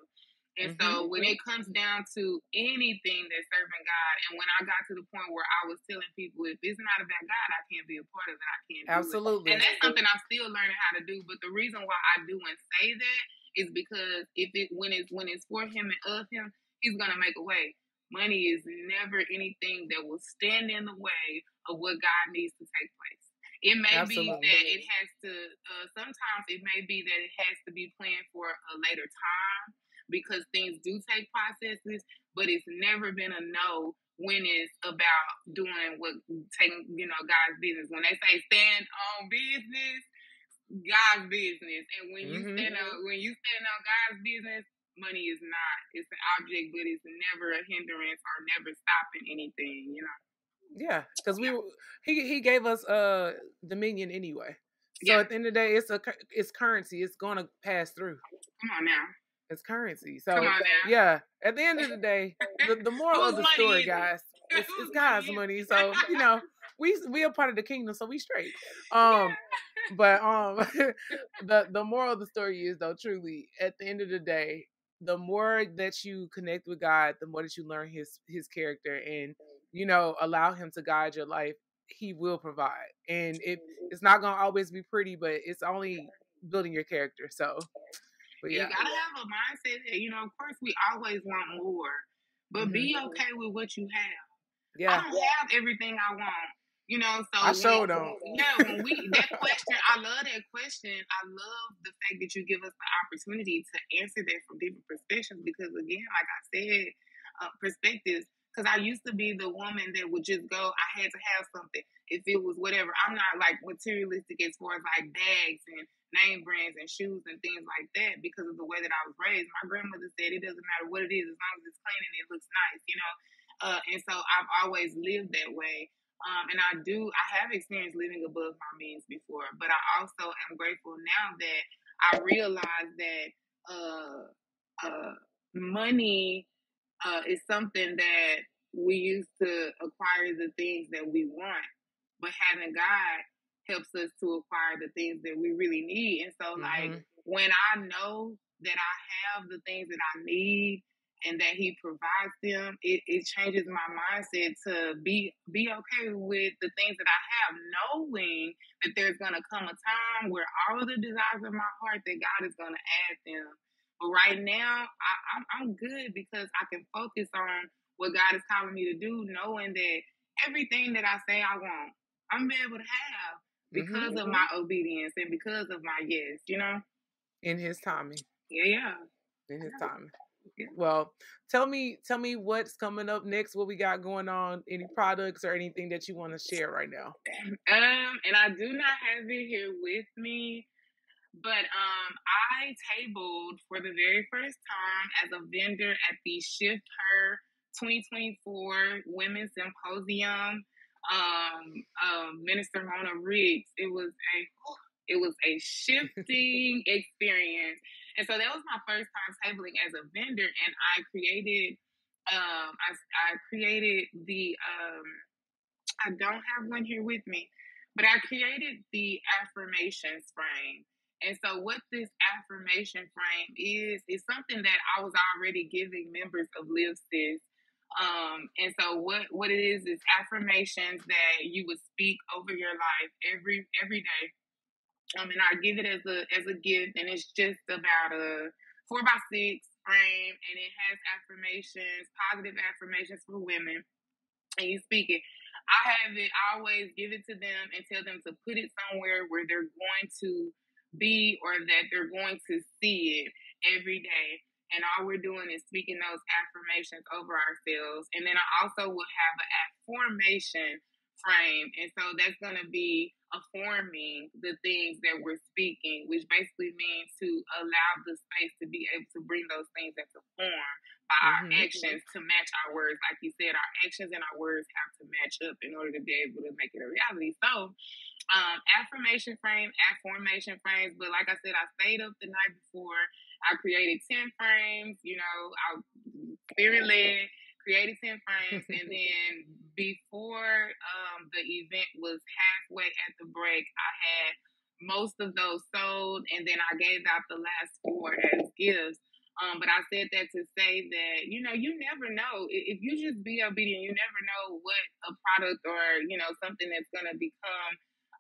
And mm-hmm. so when it comes down to anything that's serving God, and when I got to the point where I was telling people, if it's not about God, I can't be a part of it. I can't. Absolutely. And that's something I'm still learning how to do. But the reason why I do and say that is because if it when it's when it's for Him and of Him, He's gonna make a way. Money is never anything that will stand in the way of what God needs to take place. It may Absolutely. be that it has to. Uh, sometimes it may be that it has to be planned for a later time because things do take processes, but it's never been a no when it's about doing what taking you know God's business. When they say stand on business, God's business, and when you mm-hmm. stand on when you stand on God's business, money is not. It's an object, but it's never a hindrance or never stopping anything. You know. Yeah, because we he he gave us uh dominion anyway. So yeah. at the end of the day, it's a it's currency. It's going to pass through. Come on now. It's currency. So yeah, at the end of the day, the, the [laughs] moral of the story, guys, [laughs] it's, it's God's money. So you know, we we are part of the kingdom, so we straight. [laughs] Um, but um, the the moral of the story is though, truly, at the end of the day, the more that you connect with God, the more that you learn His His character, and you know, allow Him to guide your life. He will provide, and it it's not gonna always be pretty, but it's only building your character. So but yeah. You gotta have a mindset that, you know, of course we always want more, but mm-hmm. be okay with what you have. Yeah. I don't have everything I want. You know, so I sure don't. [laughs] Yeah, when we that question, I love that question. I love the fact that you give us the opportunity to answer that from different perspectives because again, like I said, uh, perspectives because I used to be the woman that would just go, I had to have something. If it was whatever. I'm not like materialistic as far as like bags and name brands and shoes and things like that because of the way that I was raised. My grandmother said it doesn't matter what it is as long as it's clean and it looks nice, you know. Uh, and so I've always lived that way. Um, and I do, I have experienced living above my means before, but I also am grateful now that I realize that uh, uh, money uh, is something that we use to acquire the things that we want. But having God helps us to acquire the things that we really need. And so, mm-hmm. like, when I know that I have the things that I need and that He provides them, it, it changes my mindset to be be okay with the things that I have, knowing that there's gonna come a time where all of the desires of my heart that God is gonna add them but right now, I, I'm, I'm good because I can focus on what God is calling me to do, knowing that everything that I say I want, I'm be able to have because mm-hmm. of my obedience and because of my yes, you know? In his timing. Yeah, yeah. In his timing. Yeah. Well, tell me, tell me what's coming up next. What we got going on? Any products or anything that you want to share right now? Um, and I do not have it here with me, but um, I tabled for the very first time as a vendor at the Shift Her 2024 Women's Symposium. Um, uh, Minister Mona Riggs. It was a it was a shifting [laughs] experience, and so that was my first time tabling as a vendor, and I created um, I, I created the um, I don't have one here with me, but I created the affirmations frame and so, what this affirmation frame is, is something that I was already giving members of Live Sis. Um, and so, what what it is is affirmations that you would speak over your life every every day. Um, and I give it as a as a gift, and it's just about a four by six frame, and it has affirmations, positive affirmations for women, and you speak it. I have it. I always give it to them and tell them to put it somewhere where they're going to be or that they're going to see it every day. And all we're doing is speaking those affirmations over ourselves. And then I also will have an affirmation frame. And so that's going to be affirming the things that we're speaking, which basically means to allow the space to be able to bring those things into form by our Mhm. actions to match our words. Like you said, our actions and our words have to match up in order to be able to make it a reality. So, um, affirmation frame, affirmation frames. But like I said, I stayed up the night before. I created 10 frames, you know, I spirit led, created 10 frames. and [laughs] then before um, the event was halfway at the break, I had most of those sold. And then I gave out the last four as gifts. Um, but I said that to say that, you know, you never know. If you just be obedient, you never know what a product or, you know, something that's going to become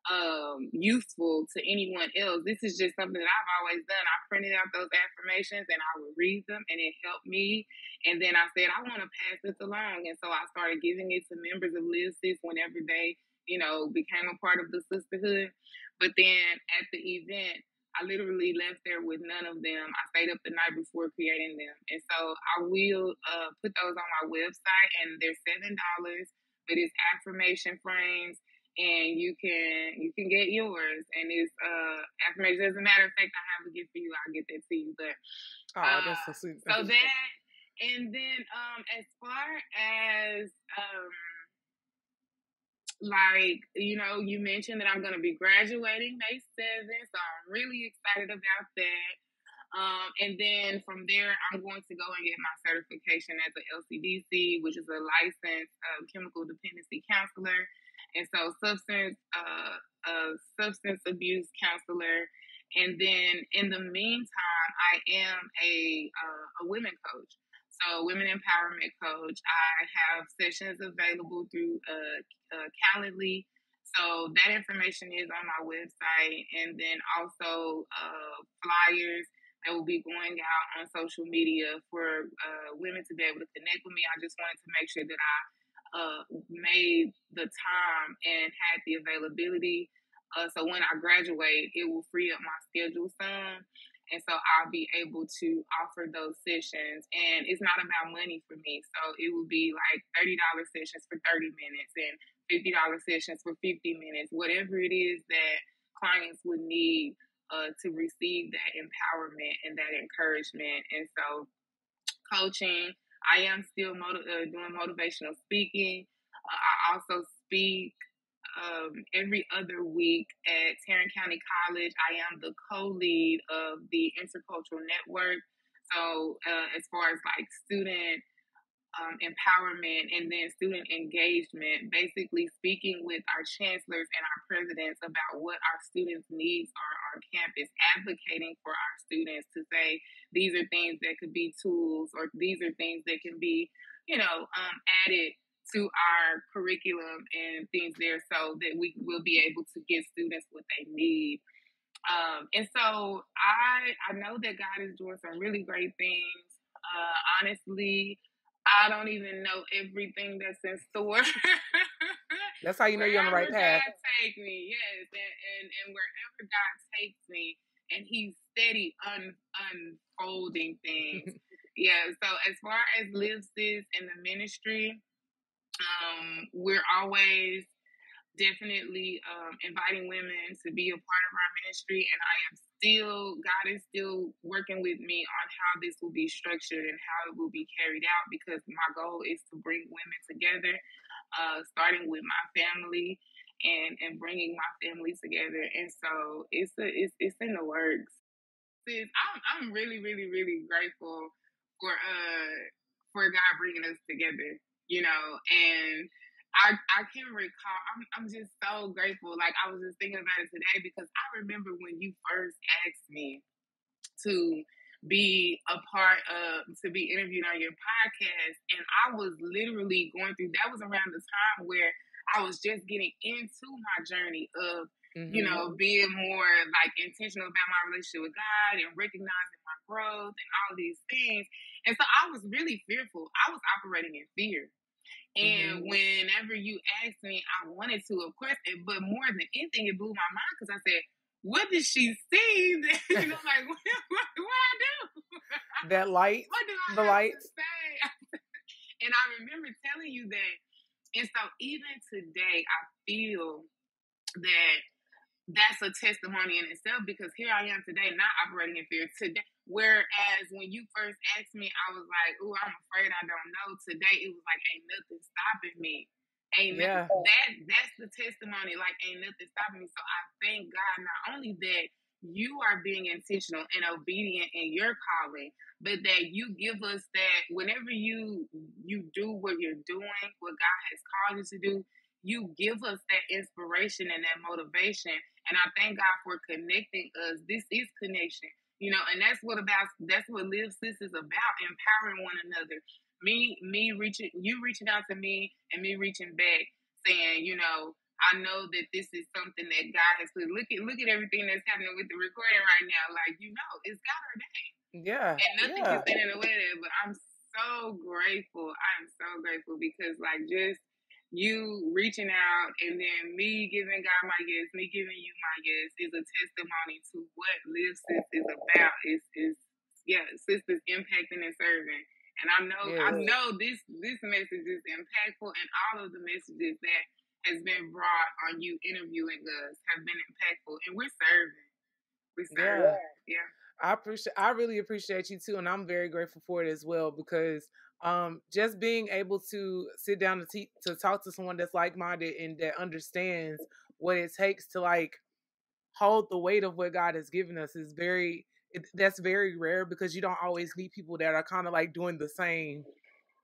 um, useful to anyone else. This is just something that I've always done. I printed out those affirmations and I would read them and it helped me. And then I said, I want to pass this along. And so I started giving it to members of Live Sis whenever they, you know, became a part of the sisterhood. But then at the event, I literally left there with none of them. I stayed up the night before creating them. And so I will uh, put those on my website and they're $7, but it's affirmation frames and you can you can get yours and it's uh affirmation as a matter of fact i have a gift for you i'll get that to you but Oh, that's so sweet. so that and then um as far as um like you know you mentioned that i'm going to be graduating may 7th so i'm really excited about that. Um, and then from there, I'm going to go and get my certification as a LCDC, which is a licensed uh, chemical dependency counselor, and so substance uh, substance abuse counselor. And then in the meantime, I am a uh, a women coach, so women empowerment coach. I have sessions available through uh, uh, Calendly. So that information is on my website, and then also uh, flyers that will be going out on social media for uh, women to be able to connect with me. I just wanted to make sure that I uh, made the time and had the availability. Uh, so when I graduate, it will free up my schedule some. And so I'll be able to offer those sessions. And it's not about money for me. So it will be like $30 sessions for 30 minutes and $50 sessions for 50 minutes, whatever it is that clients would need uh, to receive that empowerment and that encouragement. And so, coaching, I am still motiv- uh, doing motivational speaking. Uh, I also speak um, every other week at Tarrant County College. I am the co lead of the Intercultural Network. So, uh, as far as like student um, empowerment and then student engagement, basically speaking with our chancellors and our presidents about what our students' needs are on campus, advocating for our students to say these are things that could be tools or these are things that can be, you know, um, added to our curriculum and things there so that we will be able to give students what they need. Um, and so I I know that God is doing some really great things. Uh, honestly, I don't even know everything that's in store. [laughs] That's how you know you're on the right path. God take me, yes, and, and and wherever God takes me, and He's steady un, unfolding things. [laughs] yeah. So as far as Live Sis in the ministry, um, we're always definitely um, inviting women to be a part of our ministry, and I am still God is still working with me on how this will be structured and how it will be carried out because my goal is to bring women together, uh, starting with my family and and bringing my family together. And so it's a, it's it's in the works. I'm I'm really really really grateful for uh for God bringing us together. You know, and I I can recall. I'm I'm just so grateful. Like I was just thinking about it today because I remember when you first asked me to be a part of to be interviewed on your podcast, and I was literally going through. That was around the time where I was just getting into my journey of you Mhm. know being more like intentional about my relationship with God and recognizing my growth and all these things. And so I was really fearful. I was operating in fear. And Mhm. whenever you asked me, I wanted to, of course, it, but more than anything, it blew my mind because I said, what did she see? [laughs] you know, like [laughs] what, what, what I do? [laughs] That light, what do I the have lights. to say? and I remember telling you that. And so even today, I feel that that's a testimony in itself because here I am today, not operating in fear today. Whereas when you first asked me, I was like, "Oh, I'm afraid I don't know." Today, it was like, "Ain't nothing stopping me." Ain't Yeah. nothing, that that's the testimony. Like, ain't nothing stopping me. So I thank God not only that you are being intentional and obedient in your calling, but that you give us that whenever you you do what you're doing, what God has called you to do, you give us that inspiration and that motivation. And I thank God for connecting us. This is connection, you know, and that's what about that's what Live Sis is about, empowering one another. Me, me reaching you reaching out to me and me reaching back, saying, you know, I know that this is something that God has put. Look at look at everything that's happening with the recording right now. Like, you know, it's God ordained. Yeah, And nothing yeah. can stand in the way of it. But I'm so grateful. I am so grateful because like just you reaching out and then me giving God my yes, me giving you my yes is a testimony to what Live Sis is about. Is is yeah, sisters impacting and serving. And I know I know this this message is impactful and all of the messages that has been brought on you interviewing us have been impactful and we're serving. We're serving. Yeah. I appreciate I really appreciate you too and I'm very grateful for it as well because um just being able to sit down to te- to talk to someone that's like-minded and that understands what it takes to like hold the weight of what God has given us is very it, that's very rare because you don't always meet people that are kind of like doing the same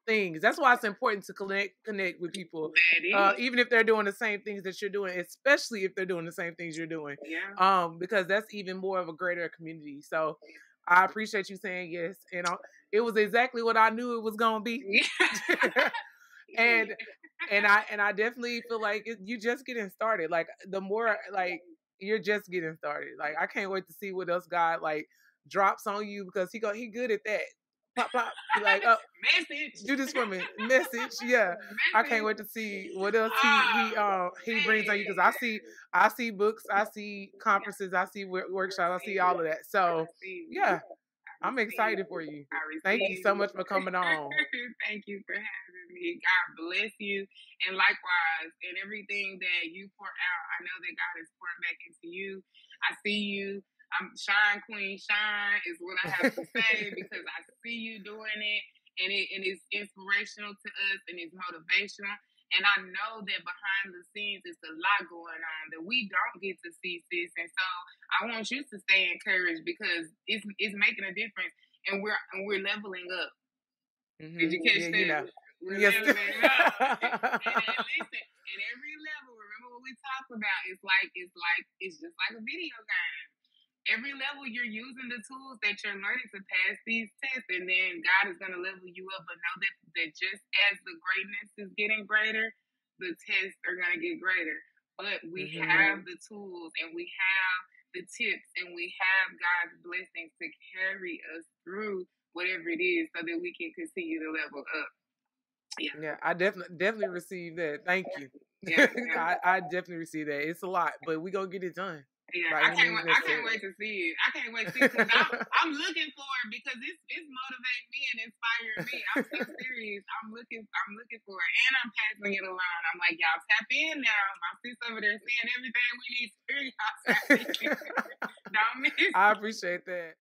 things. That's why it's important to connect connect with people uh, even if they're doing the same things that you're doing, especially if they're doing the same things you're doing yeah. um because that's even more of a greater community so i appreciate you saying yes and I, it was exactly what i knew it was going to be Yeah. [laughs] and and i and i definitely feel like it, you just getting started like the more like you're just getting started like i can't wait to see what else god like drops on you because he go he good at that pop pop [laughs] like oh message. do this for me message yeah Message. [laughs] I can't wait to see what else he he uh he brings on you because I see I see books, I see conferences, I see workshops, I see all of that. So yeah, I'm excited for you. Thank you so much for coming [laughs] on. Thank you for having me. God bless you. And likewise, in everything that you pour out, I know that God is pouring back into you. I see you. I'm shine, queen, shine is what I have to say [laughs] because I see you doing it and it and it's inspirational to us and it's motivational. And I know that behind the scenes it's a lot going on that we don't get to see, sis. And so I want you to stay encouraged because it's it's making a difference and we're and we're leveling up. Mhm. Did you catch Yeah, that? you know. We're Yes. leveling up. [laughs] and, and listen, at every level, remember what we talked about. It's like it's like it's just like a video game. Every level you're using the tools that you're learning to pass these tests, and then God is gonna level you up. But know that that just as the greatness is getting greater, the tests are gonna get greater. But we Mhm. have the tools and we have the tips and we have God's blessings to carry us through whatever it is so that we can continue to level up. Yeah. Yeah, I definitely definitely received that. Thank you. Yeah, yeah. [laughs] I, I definitely received that. It's a lot, but we gonna get it done. Yeah, Like I can't wait. I can't wait to see it. I can't wait to see it I'm, [laughs] I'm looking for it because it's it's motivating me and inspiring me. I'm so [laughs] serious. I'm looking I'm looking for it and I'm passing it along. I'm like, y'all tap in now. My sis over there saying everything we need to hear. Y'all tap in. [laughs] Don't miss. I appreciate that.